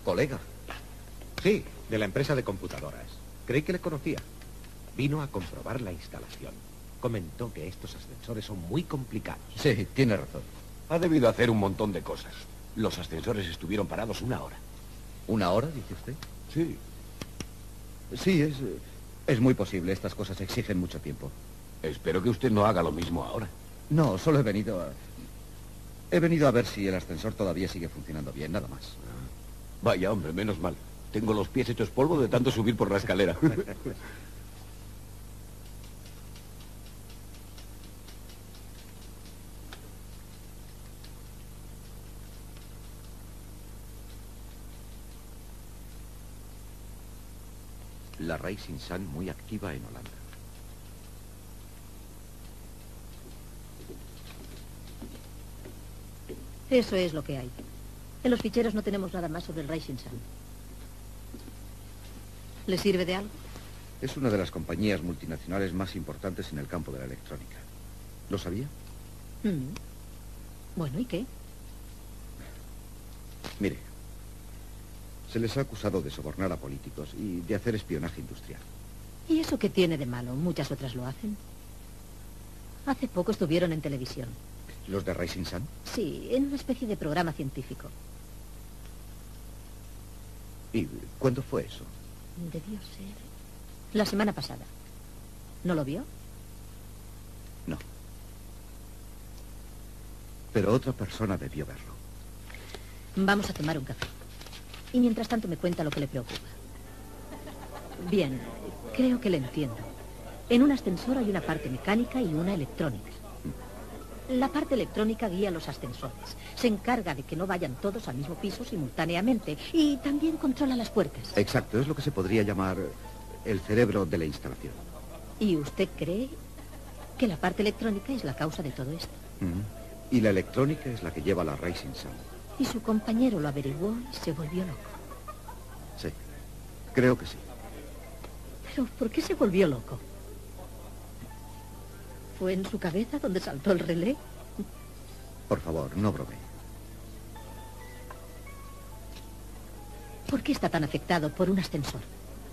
¿Colega? Sí, de la empresa de computadoras. Creí que le conocía. Vino a comprobar la instalación. Comentó que estos ascensores son muy complicados. Sí, tiene razón. Ha debido hacer un montón de cosas. Los ascensores estuvieron parados una hora. ¿Una hora, dice usted? Sí. Sí, es, es muy posible. Estas cosas exigen mucho tiempo. Espero que usted no haga lo mismo ahora. No, solo he venido a... He venido a ver si el ascensor todavía sigue funcionando bien, nada más. Vaya, hombre, menos mal. Tengo los pies hechos polvo de tanto subir por la escalera. La Racing Sun muy activa en Holanda. Eso es lo que hay. En los ficheros no tenemos nada más sobre el Racing Sun. ¿Le sirve de algo? Es una de las compañías multinacionales más importantes en el campo de la electrónica. ¿Lo sabía? Mm. Bueno, ¿y qué? Mire, se les ha acusado de sobornar a políticos y de hacer espionaje industrial. ¿Y eso qué tiene de malo? Muchas otras lo hacen. Hace poco estuvieron en televisión. ¿Los de Racing Sun? Sí, en una especie de programa científico. ¿Y cuándo fue eso? Debió ser la semana pasada. ¿No lo vio? No. Pero otra persona debió verlo. Vamos a tomar un café. Y mientras tanto me cuenta lo que le preocupa. Bien, creo que le entiendo. En un ascensor hay una parte mecánica y una electrónica. La parte electrónica guía los ascensores. Se encarga de que no vayan todos al mismo piso simultáneamente. Y también controla las puertas. Exacto, es lo que se podría llamar el cerebro de la instalación. ¿Y usted cree que la parte electrónica es la causa de todo esto? Mm. Y la electrónica es la que lleva la Racing Sun. Y su compañero lo averiguó y se volvió loco. Sí, creo que sí. Pero ¿por qué se volvió loco? ¿Fue en su cabeza donde saltó el relé? Por favor, no bromee. ¿Por qué está tan afectado por un ascensor?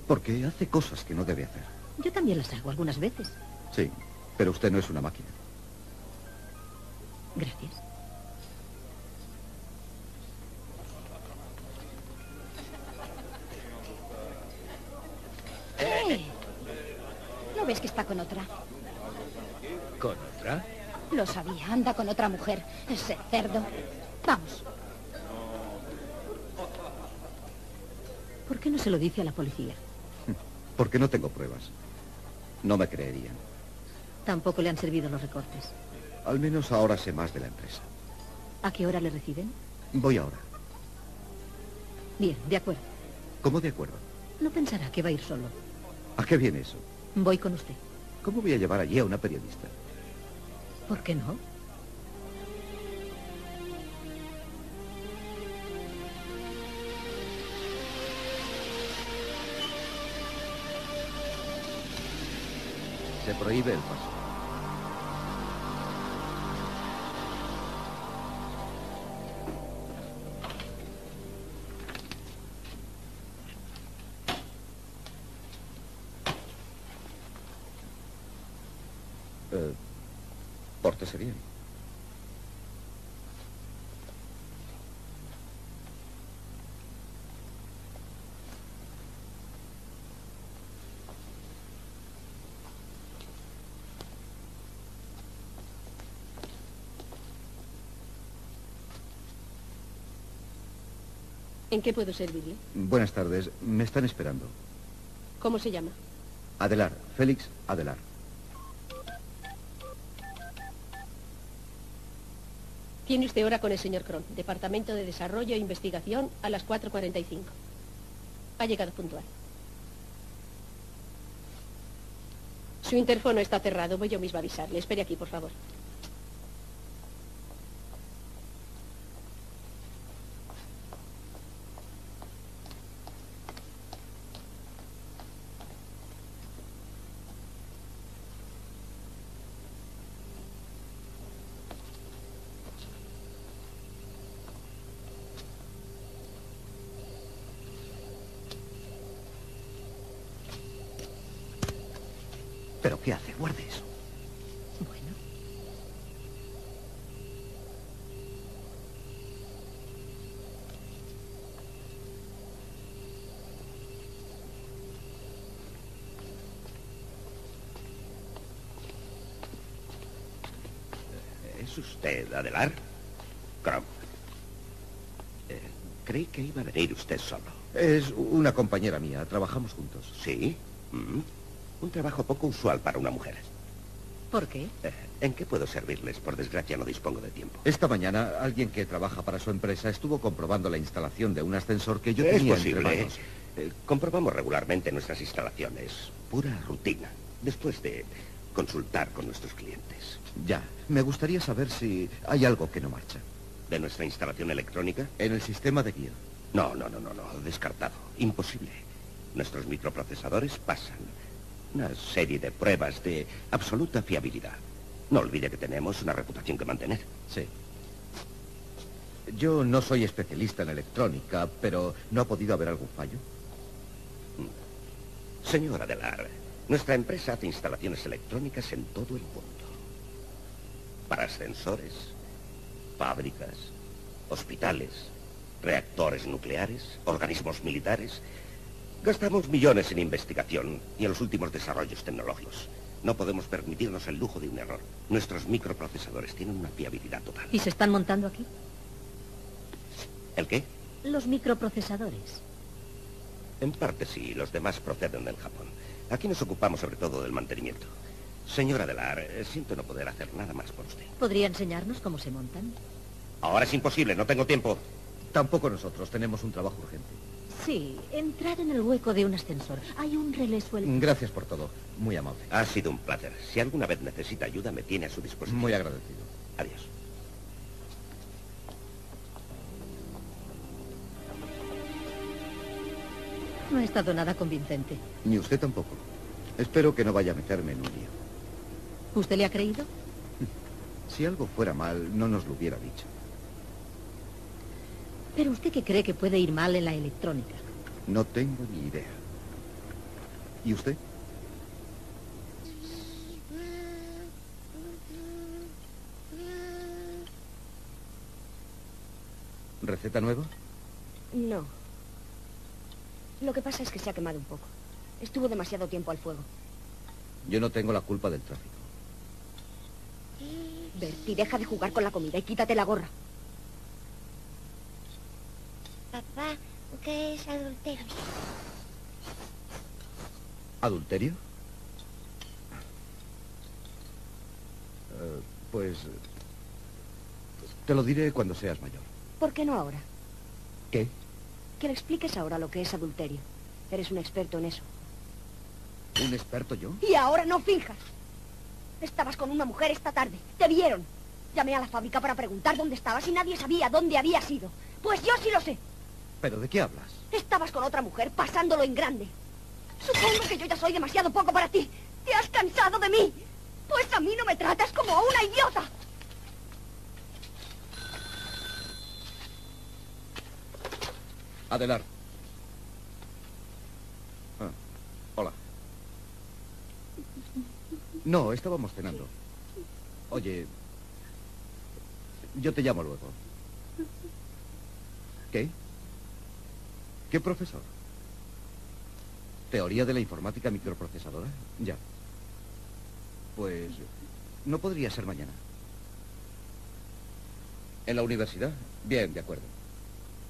Porque hace cosas que no debe hacer. Yo también las hago algunas veces. Sí, pero usted no es una máquina. Gracias. ¡Eh! ¿No ves que está con otra? ¿Con otra? Lo sabía, anda con otra mujer. Ese cerdo. Vamos. ¿Por qué no se lo dice a la policía? Porque no tengo pruebas. No me creerían. Tampoco le han servido los recortes. Al menos ahora sé más de la empresa. ¿A qué hora le reciben? Voy ahora. Bien, de acuerdo. ¿Cómo de acuerdo? No pensará que va a ir solo. ¿A qué viene eso? Voy con usted. ¿Cómo voy a llevar allí a una periodista? ¿Por qué no? Se prohíbe el paso. Pórtese bien. ¿En qué puedo servirle? Buenas tardes. Me están esperando. ¿Cómo se llama? Adelar. Félix Adelar. Tiene usted hora con el señor Cron, Departamento de Desarrollo e Investigación, a las 4.45. Ha llegado puntual. Su interfono está cerrado, voy yo mismo a avisarle. Espere aquí, por favor. ¿Pero qué hace? Guarde eso. Bueno. ¿Es usted Adelar? Crom. Eh, creí que iba a venir usted solo. Es una compañera mía. Trabajamos juntos. ¿Sí? Mm. Un trabajo poco usual para una mujer. ¿Por qué? Eh, ¿En qué puedo servirles? Por desgracia no dispongo de tiempo. Esta mañana alguien que trabaja para su empresa estuvo comprobando la instalación de un ascensor que yo es tenía posible. entre manos. Eh, comprobamos regularmente nuestras instalaciones. Pura rutina. Después de consultar con nuestros clientes. Ya. Me gustaría saber si hay algo que no marcha. ¿De nuestra instalación electrónica? En el sistema de guía. No, no, no, no, no. Descartado. Imposible. Nuestros microprocesadores pasan una serie de pruebas de absoluta fiabilidad. No olvide que tenemos una reputación que mantener. Sí. Yo no soy especialista en electrónica, pero ¿no ha podido haber algún fallo? Señora Delar, nuestra empresa hace instalaciones electrónicas en todo el mundo. Para ascensores, fábricas, hospitales, reactores nucleares, organismos militares. Gastamos millones en investigación y en los últimos desarrollos tecnológicos. No podemos permitirnos el lujo de un error. Nuestros microprocesadores tienen una fiabilidad total. ¿Y se están montando aquí? ¿El qué? Los microprocesadores. En parte sí, los demás proceden del Japón. Aquí nos ocupamos sobre todo del mantenimiento. Señora Delar, eh, siento no poder hacer nada más por usted. ¿Podría enseñarnos cómo se montan? Ahora es imposible, no tengo tiempo. Tampoco nosotros, tenemos un trabajo urgente. Sí, entrar en el hueco de un ascensor. Hay un relé suelto. Gracias por todo, muy amable. Ha sido un placer. Si alguna vez necesita ayuda, me tiene a su disposición. Muy agradecido. Adiós. No ha estado nada convincente. Ni usted tampoco. Espero que no vaya a meterme en un lío. ¿Usted le ha creído? Si algo fuera mal, no nos lo hubiera dicho. Pero usted qué cree que puede ir mal en la electrónica. No tengo ni idea. ¿Y usted? ¿Receta nueva? No. Lo que pasa es que se ha quemado un poco. Estuvo demasiado tiempo al fuego. Yo no tengo la culpa del tráfico. Bertie, deja de jugar con la comida y quítate la gorra. Papá, ¿qué es adulterio? ¿Adulterio? Eh, pues... Te lo diré cuando seas mayor. ¿Por qué no ahora? ¿Qué? Que le expliques ahora lo que es adulterio. Eres un experto en eso. ¿Un experto yo? Y ahora no finjas. Estabas con una mujer esta tarde. Te vieron. Llamé a la fábrica para preguntar dónde estabas y nadie sabía dónde habías ido. Pues yo sí lo sé. ¿Pero de qué hablas? Estabas con otra mujer pasándolo en grande. Supongo que yo ya soy demasiado poco para ti. ¿Te has cansado de mí? Pues a mí no me tratas como a una idiota. Adelar. Ah, hola. No, estábamos cenando. Oye, yo te llamo luego. ¿Qué? ¿Qué profesor? ¿Teoría de la informática microprocesadora? Ya. Pues no podría ser mañana. ¿En la universidad? Bien, de acuerdo.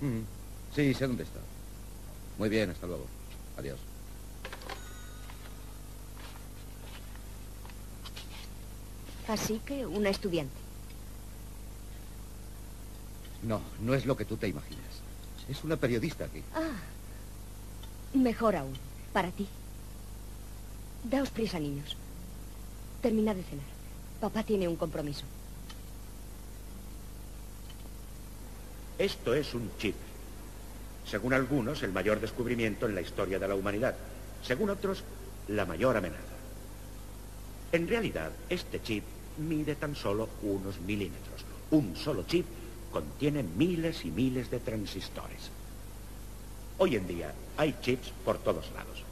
Mm, Sí, sé dónde está. Muy bien, hasta luego. Adiós. Así que una estudiante. No, no es lo que tú te imaginas. Es una periodista aquí. Ah, mejor aún, para ti. Daos prisa, niños. Termina de cenar. Papá tiene un compromiso. Esto es un chip. Según algunos, el mayor descubrimiento en la historia de la humanidad. Según otros, la mayor amenaza. En realidad, este chip mide tan solo unos milímetros. Un solo chip contiene miles y miles de transistores. Hoy en día hay chips por todos lados.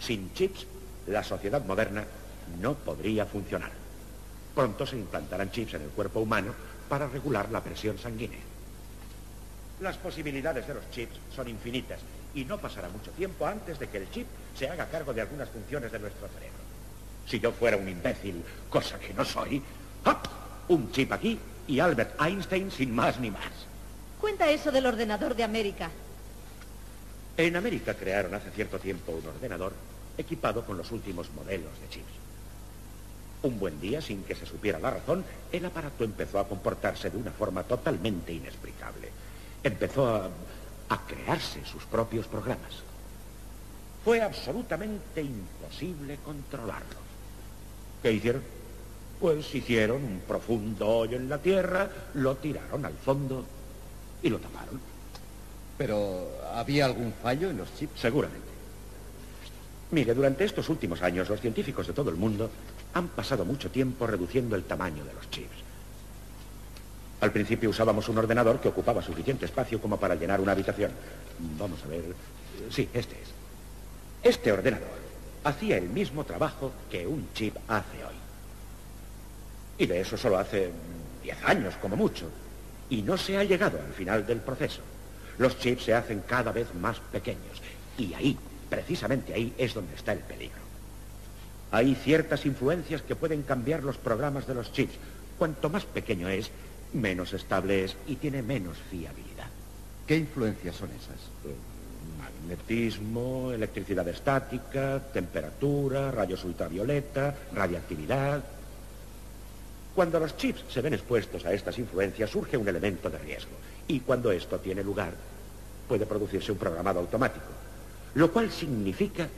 Sin chips, la sociedad moderna no podría funcionar. Pronto se implantarán chips en el cuerpo humano para regular la presión sanguínea. Las posibilidades de los chips son infinitas y no pasará mucho tiempo antes de que el chip se haga cargo de algunas funciones de nuestro cerebro. Si yo fuera un imbécil, cosa que no soy, ¡hop! un chip aquí y Albert Einstein sin más ni más. Cuenta eso del ordenador de América. En América crearon hace cierto tiempo un ordenador equipado con los últimos modelos de chips. Un buen día, sin que se supiera la razón, el aparato empezó a comportarse de una forma totalmente inexplicable. Empezó a, a crearse sus propios programas. Fue absolutamente imposible controlarlos. ¿Qué hicieron? Pues hicieron un profundo hoyo en la tierra, lo tiraron al fondo y lo taparon. ¿Pero había algún fallo en los chips? Seguramente. Mire, durante estos últimos años los científicos de todo el mundo han pasado mucho tiempo reduciendo el tamaño de los chips. Al principio usábamos un ordenador que ocupaba suficiente espacio como para llenar una habitación. Vamos a ver. Sí, este es. Este ordenador hacía el mismo trabajo que un chip hace hoy. Y de eso solo hace 10 años, como mucho. Y no se ha llegado al final del proceso. Los chips se hacen cada vez más pequeños. Y ahí, precisamente ahí, es donde está el peligro. Hay ciertas influencias que pueden cambiar los programas de los chips. Cuanto más pequeño es, menos estable es y tiene menos fiabilidad. ¿Qué influencias son esas? Magnetismo, electricidad estática, temperatura, rayos ultravioleta, radiactividad. Cuando los chips se ven expuestos a estas influencias surge un elemento de riesgo. Y cuando esto tiene lugar, puede producirse un programado automático. Lo cual significa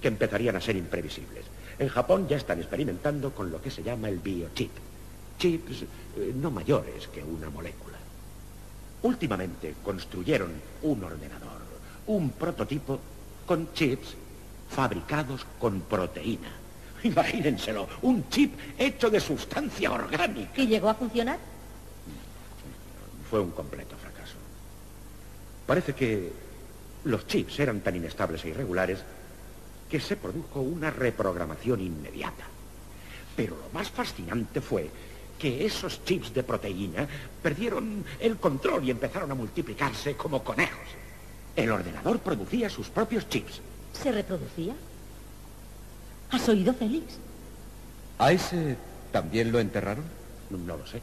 que empezarían a ser imprevisibles. En Japón ya están experimentando con lo que se llama el biochip. Chips eh, no mayores que una molécula. Últimamente construyeron un ordenador, un prototipo con chips fabricados con proteína. Imagínenselo, un chip hecho de sustancia orgánica. ¿Y llegó a funcionar? Fue un completo fracaso. Parece que los chips eran tan inestables e irregulares que se produjo una reprogramación inmediata. Pero lo más fascinante fue que esos chips de proteína perdieron el control y empezaron a multiplicarse como conejos. El ordenador producía sus propios chips. ¿Se reproducía? ¿Has oído, Félix? ¿A ese también lo enterraron? No lo sé.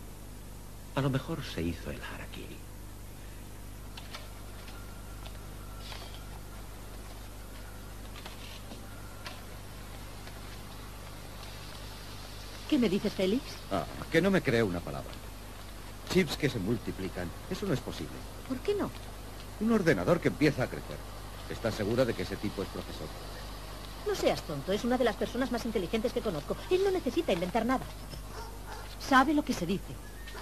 A lo mejor se hizo el harakiri. ¿Qué me dices, Félix? Ah, que no me cree una palabra. Chips que se multiplican. Eso no es posible. ¿Por qué no? Un ordenador que empieza a crecer. ¿Estás segura de que ese tipo es profesor? No seas tonto, es una de las personas más inteligentes que conozco. Él no necesita inventar nada. Sabe lo que se dice.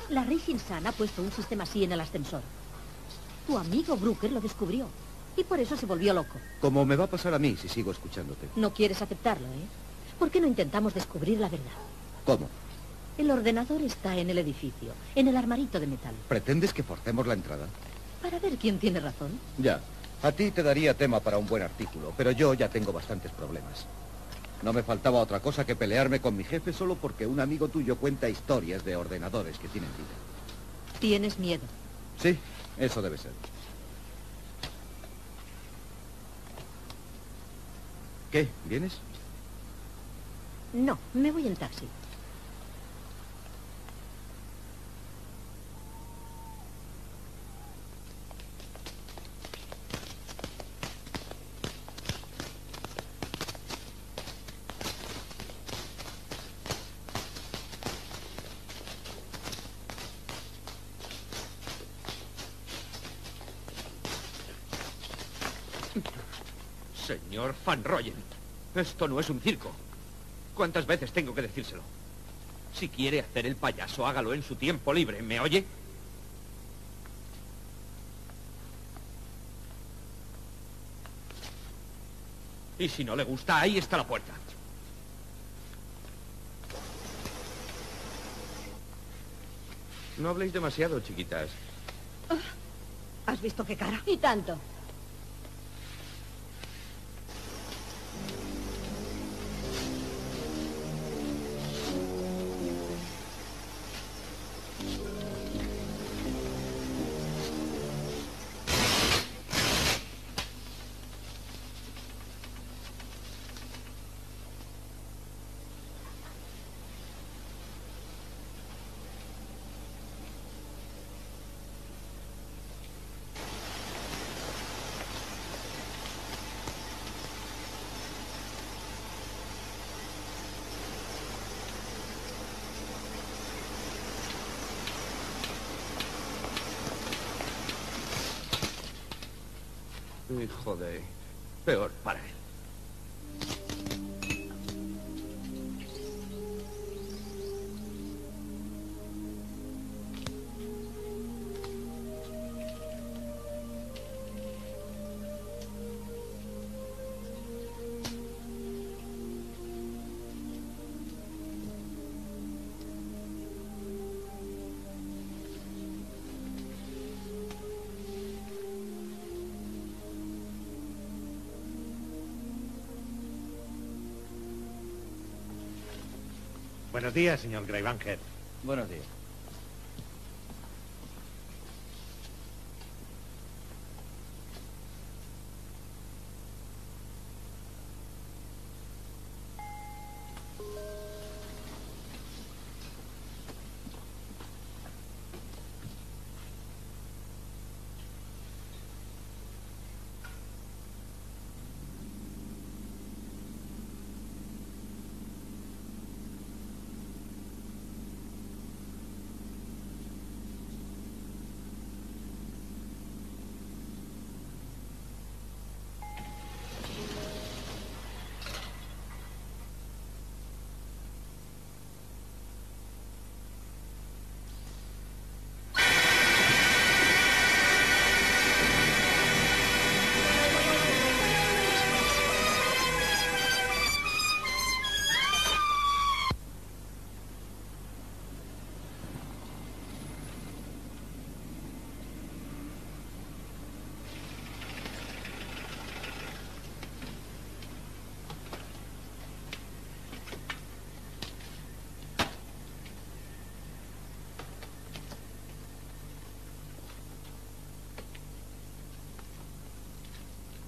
La Racing Sun ha puesto un sistema así en el ascensor. Tu amigo Brooker lo descubrió. Y por eso se volvió loco. Como me va a pasar a mí si sigo escuchándote. No quieres aceptarlo, ¿eh? ¿Por qué no intentamos descubrir la verdad? ¿Cómo? El ordenador está en el edificio, en el armarito de metal. ¿Pretendes que forcemos la entrada? Para ver quién tiene razón. Ya. A ti te daría tema para un buen artículo, pero yo ya tengo bastantes problemas. No me faltaba otra cosa que pelearme con mi jefe solo porque un amigo tuyo cuenta historias de ordenadores que tienen vida. Tienes miedo. Sí, eso debe ser. ¿Qué? ¿Vienes? No, me voy en taxi. Señor Van Royen, esto no es un circo. ¿Cuántas veces tengo que decírselo? Si quiere hacer el payaso, hágalo en su tiempo libre, ¿me oye? Y si no le gusta, ahí está la puerta. No habléis demasiado, chiquitas. ¿Has visto qué cara? Y tanto. Hijo de... Peor para él. Buenos días, señor Greybanger. Buenos días.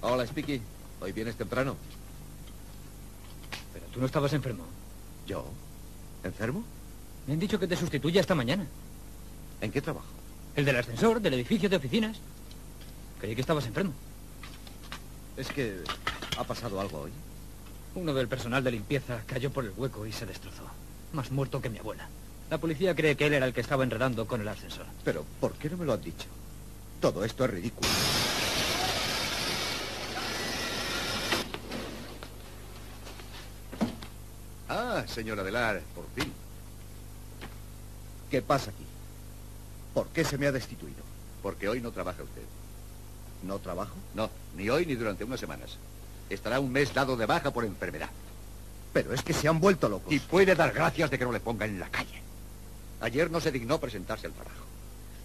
Hola, Spiky. ¿Hoy vienes temprano? Pero tú no estabas enfermo. ¿Yo? ¿Enfermo? Me han dicho que te sustituya esta mañana. ¿En qué trabajo? El del ascensor, del edificio de oficinas. Creí que estabas enfermo. Es que ha pasado algo hoy. Uno del personal de limpieza cayó por el hueco y se destrozó. Más muerto que mi abuela. La policía cree que él era el que estaba enredando con el ascensor. Pero, ¿por qué no me lo han dicho? Todo esto es ridículo. Ah, señora Delar, por fin. ¿Qué pasa aquí? ¿Por qué se me ha destituido? Porque hoy no trabaja usted. ¿No trabajo? No, ni hoy ni durante unas semanas. Estará un mes dado de baja por enfermedad. Pero es que se han vuelto locos. Y puede dar gracias de que no le pongan en la calle. Ayer no se dignó presentarse al trabajo.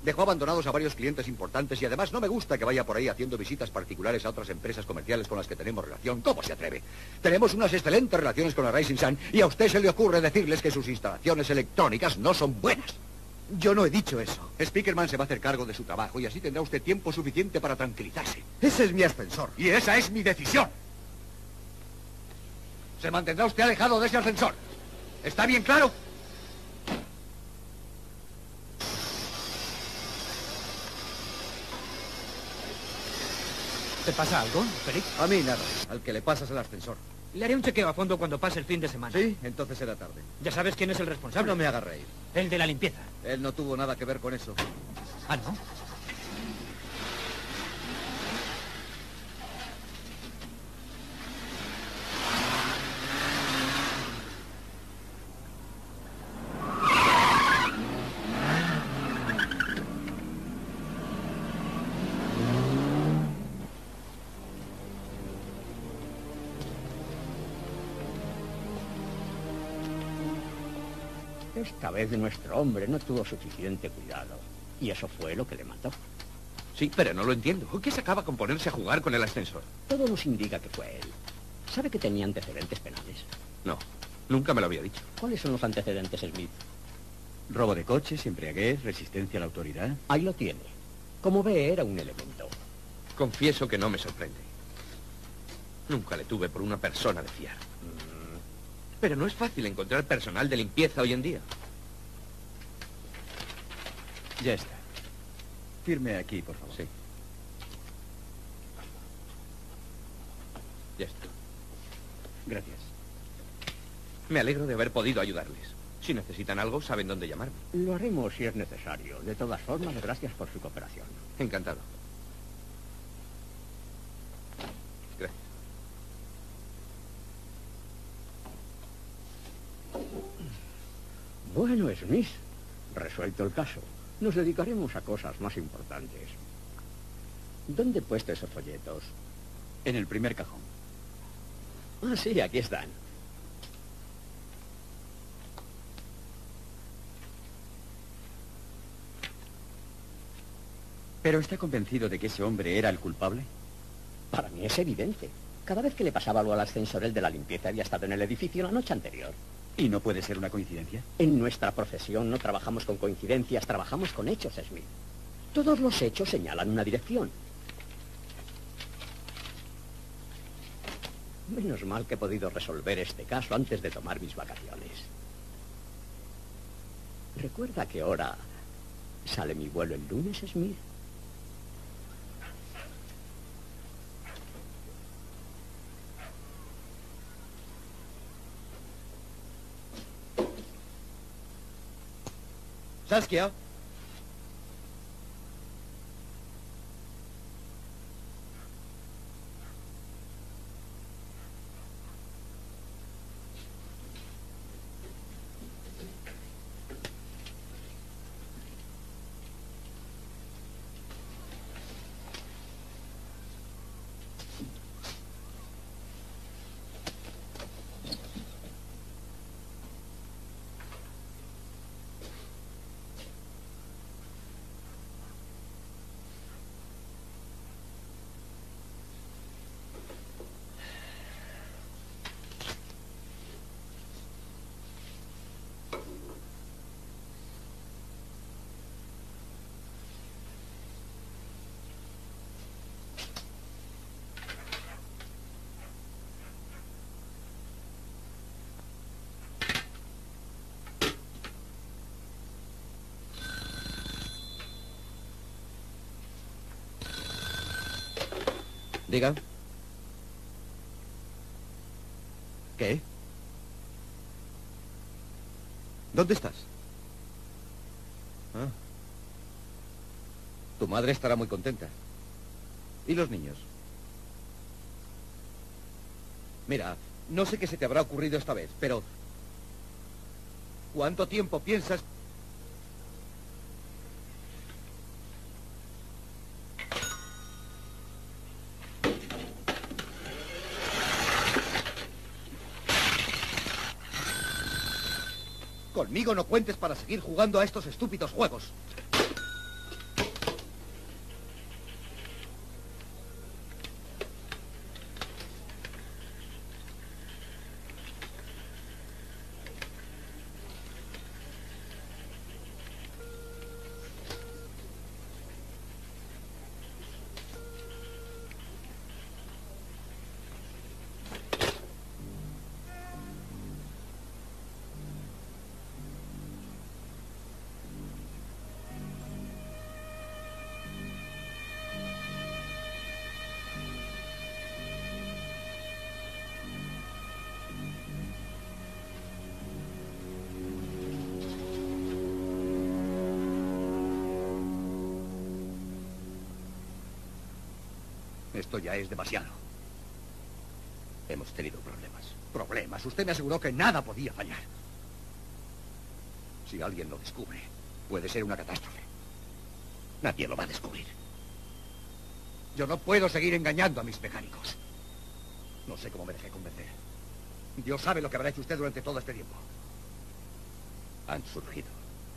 Dejó abandonados a varios clientes importantes y además no me gusta que vaya por ahí haciendo visitas particulares a otras empresas comerciales con las que tenemos relación. ¿Cómo se atreve? Tenemos unas excelentes relaciones con la Rising Sun y a usted se le ocurre decirles que sus instalaciones electrónicas no son buenas. Yo no he dicho eso. Speakerman se va a hacer cargo de su trabajo y así tendrá usted tiempo suficiente para tranquilizarse. Ese es mi ascensor. Y esa es mi decisión. Se mantendrá usted alejado de ese ascensor. ¿Está bien claro? ¿Te pasa algo, Félix? A mí nada. Al que le pasas el ascensor. Le haré un chequeo a fondo cuando pase el fin de semana. Sí, entonces será tarde. ¿Ya sabes quién es el responsable? No me haga reír. El de la limpieza. Él no tuvo nada que ver con eso. Ah, ¿no? Vez nuestro hombre no tuvo suficiente cuidado. Y eso fue lo que le mató. Sí, pero no lo entiendo. ¿Qué se acaba con ponerse a jugar con el ascensor? Todo nos indica que fue él. ¿Sabe que tenía antecedentes penales? No, nunca me lo había dicho. ¿Cuáles son los antecedentes, Smith? Robo de coches, embriaguez, resistencia a la autoridad. Ahí lo tiene. Como ve, era un elemento. Confieso que no me sorprende. Nunca le tuve por una persona de fiar. Pero no es fácil encontrar personal de limpieza hoy en día. Ya está. Firme aquí, por favor. Sí. Ya está. Gracias. Me alegro de haber podido ayudarles. Si necesitan algo, saben dónde llamarme. Lo haremos si es necesario. De todas formas, gracias por su cooperación. Encantado. Gracias. Bueno, Smith, resuelto el caso. Nos dedicaremos a cosas más importantes. ¿Dónde he puesto esos folletos? En el primer cajón. Ah, sí, aquí están. ¿Pero está convencido de que ese hombre era el culpable? Para mí es evidente. Cada vez que le pasaba algo al ascensor, el de la limpieza había estado en el edificio la noche anterior. ¿Y no puede ser una coincidencia? En nuestra profesión no trabajamos con coincidencias, trabajamos con hechos, Smith. Todos los hechos señalan una dirección. Menos mal que he podido resolver este caso antes de tomar mis vacaciones. ¿Recuerda qué hora sale mi vuelo el lunes, Smith? Saskia. Diga. ¿Qué? ¿Dónde estás? Ah. Tu madre estará muy contenta. ¿Y los niños? Mira, no sé qué se te habrá ocurrido esta vez, pero... ¿Cuánto tiempo piensas No cuentes para seguir jugando a estos estúpidos juegos. Esto ya es demasiado. Hemos tenido problemas. ¿Problemas? Usted me aseguró que nada podía fallar. Si alguien lo descubre, puede ser una catástrofe. Nadie lo va a descubrir. Yo no puedo seguir engañando a mis mecánicos. No sé cómo me dejé convencer. Dios sabe lo que habrá hecho usted durante todo este tiempo. Han surgido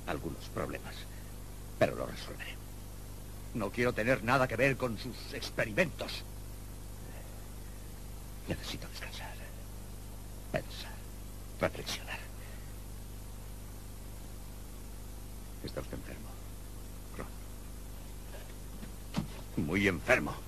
algunos problemas, pero lo resolveré. No quiero tener nada que ver con sus experimentos. Necesito descansar. Pensar. Reflexionar. Está usted enfermo. Muy enfermo.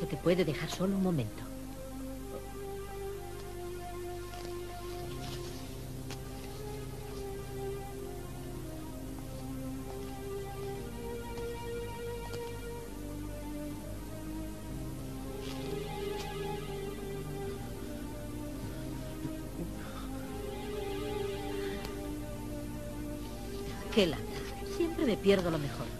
Se te puede dejar solo un momento. Qué. Siempre me pierdo lo mejor.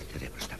El cerebro estaba enfermo.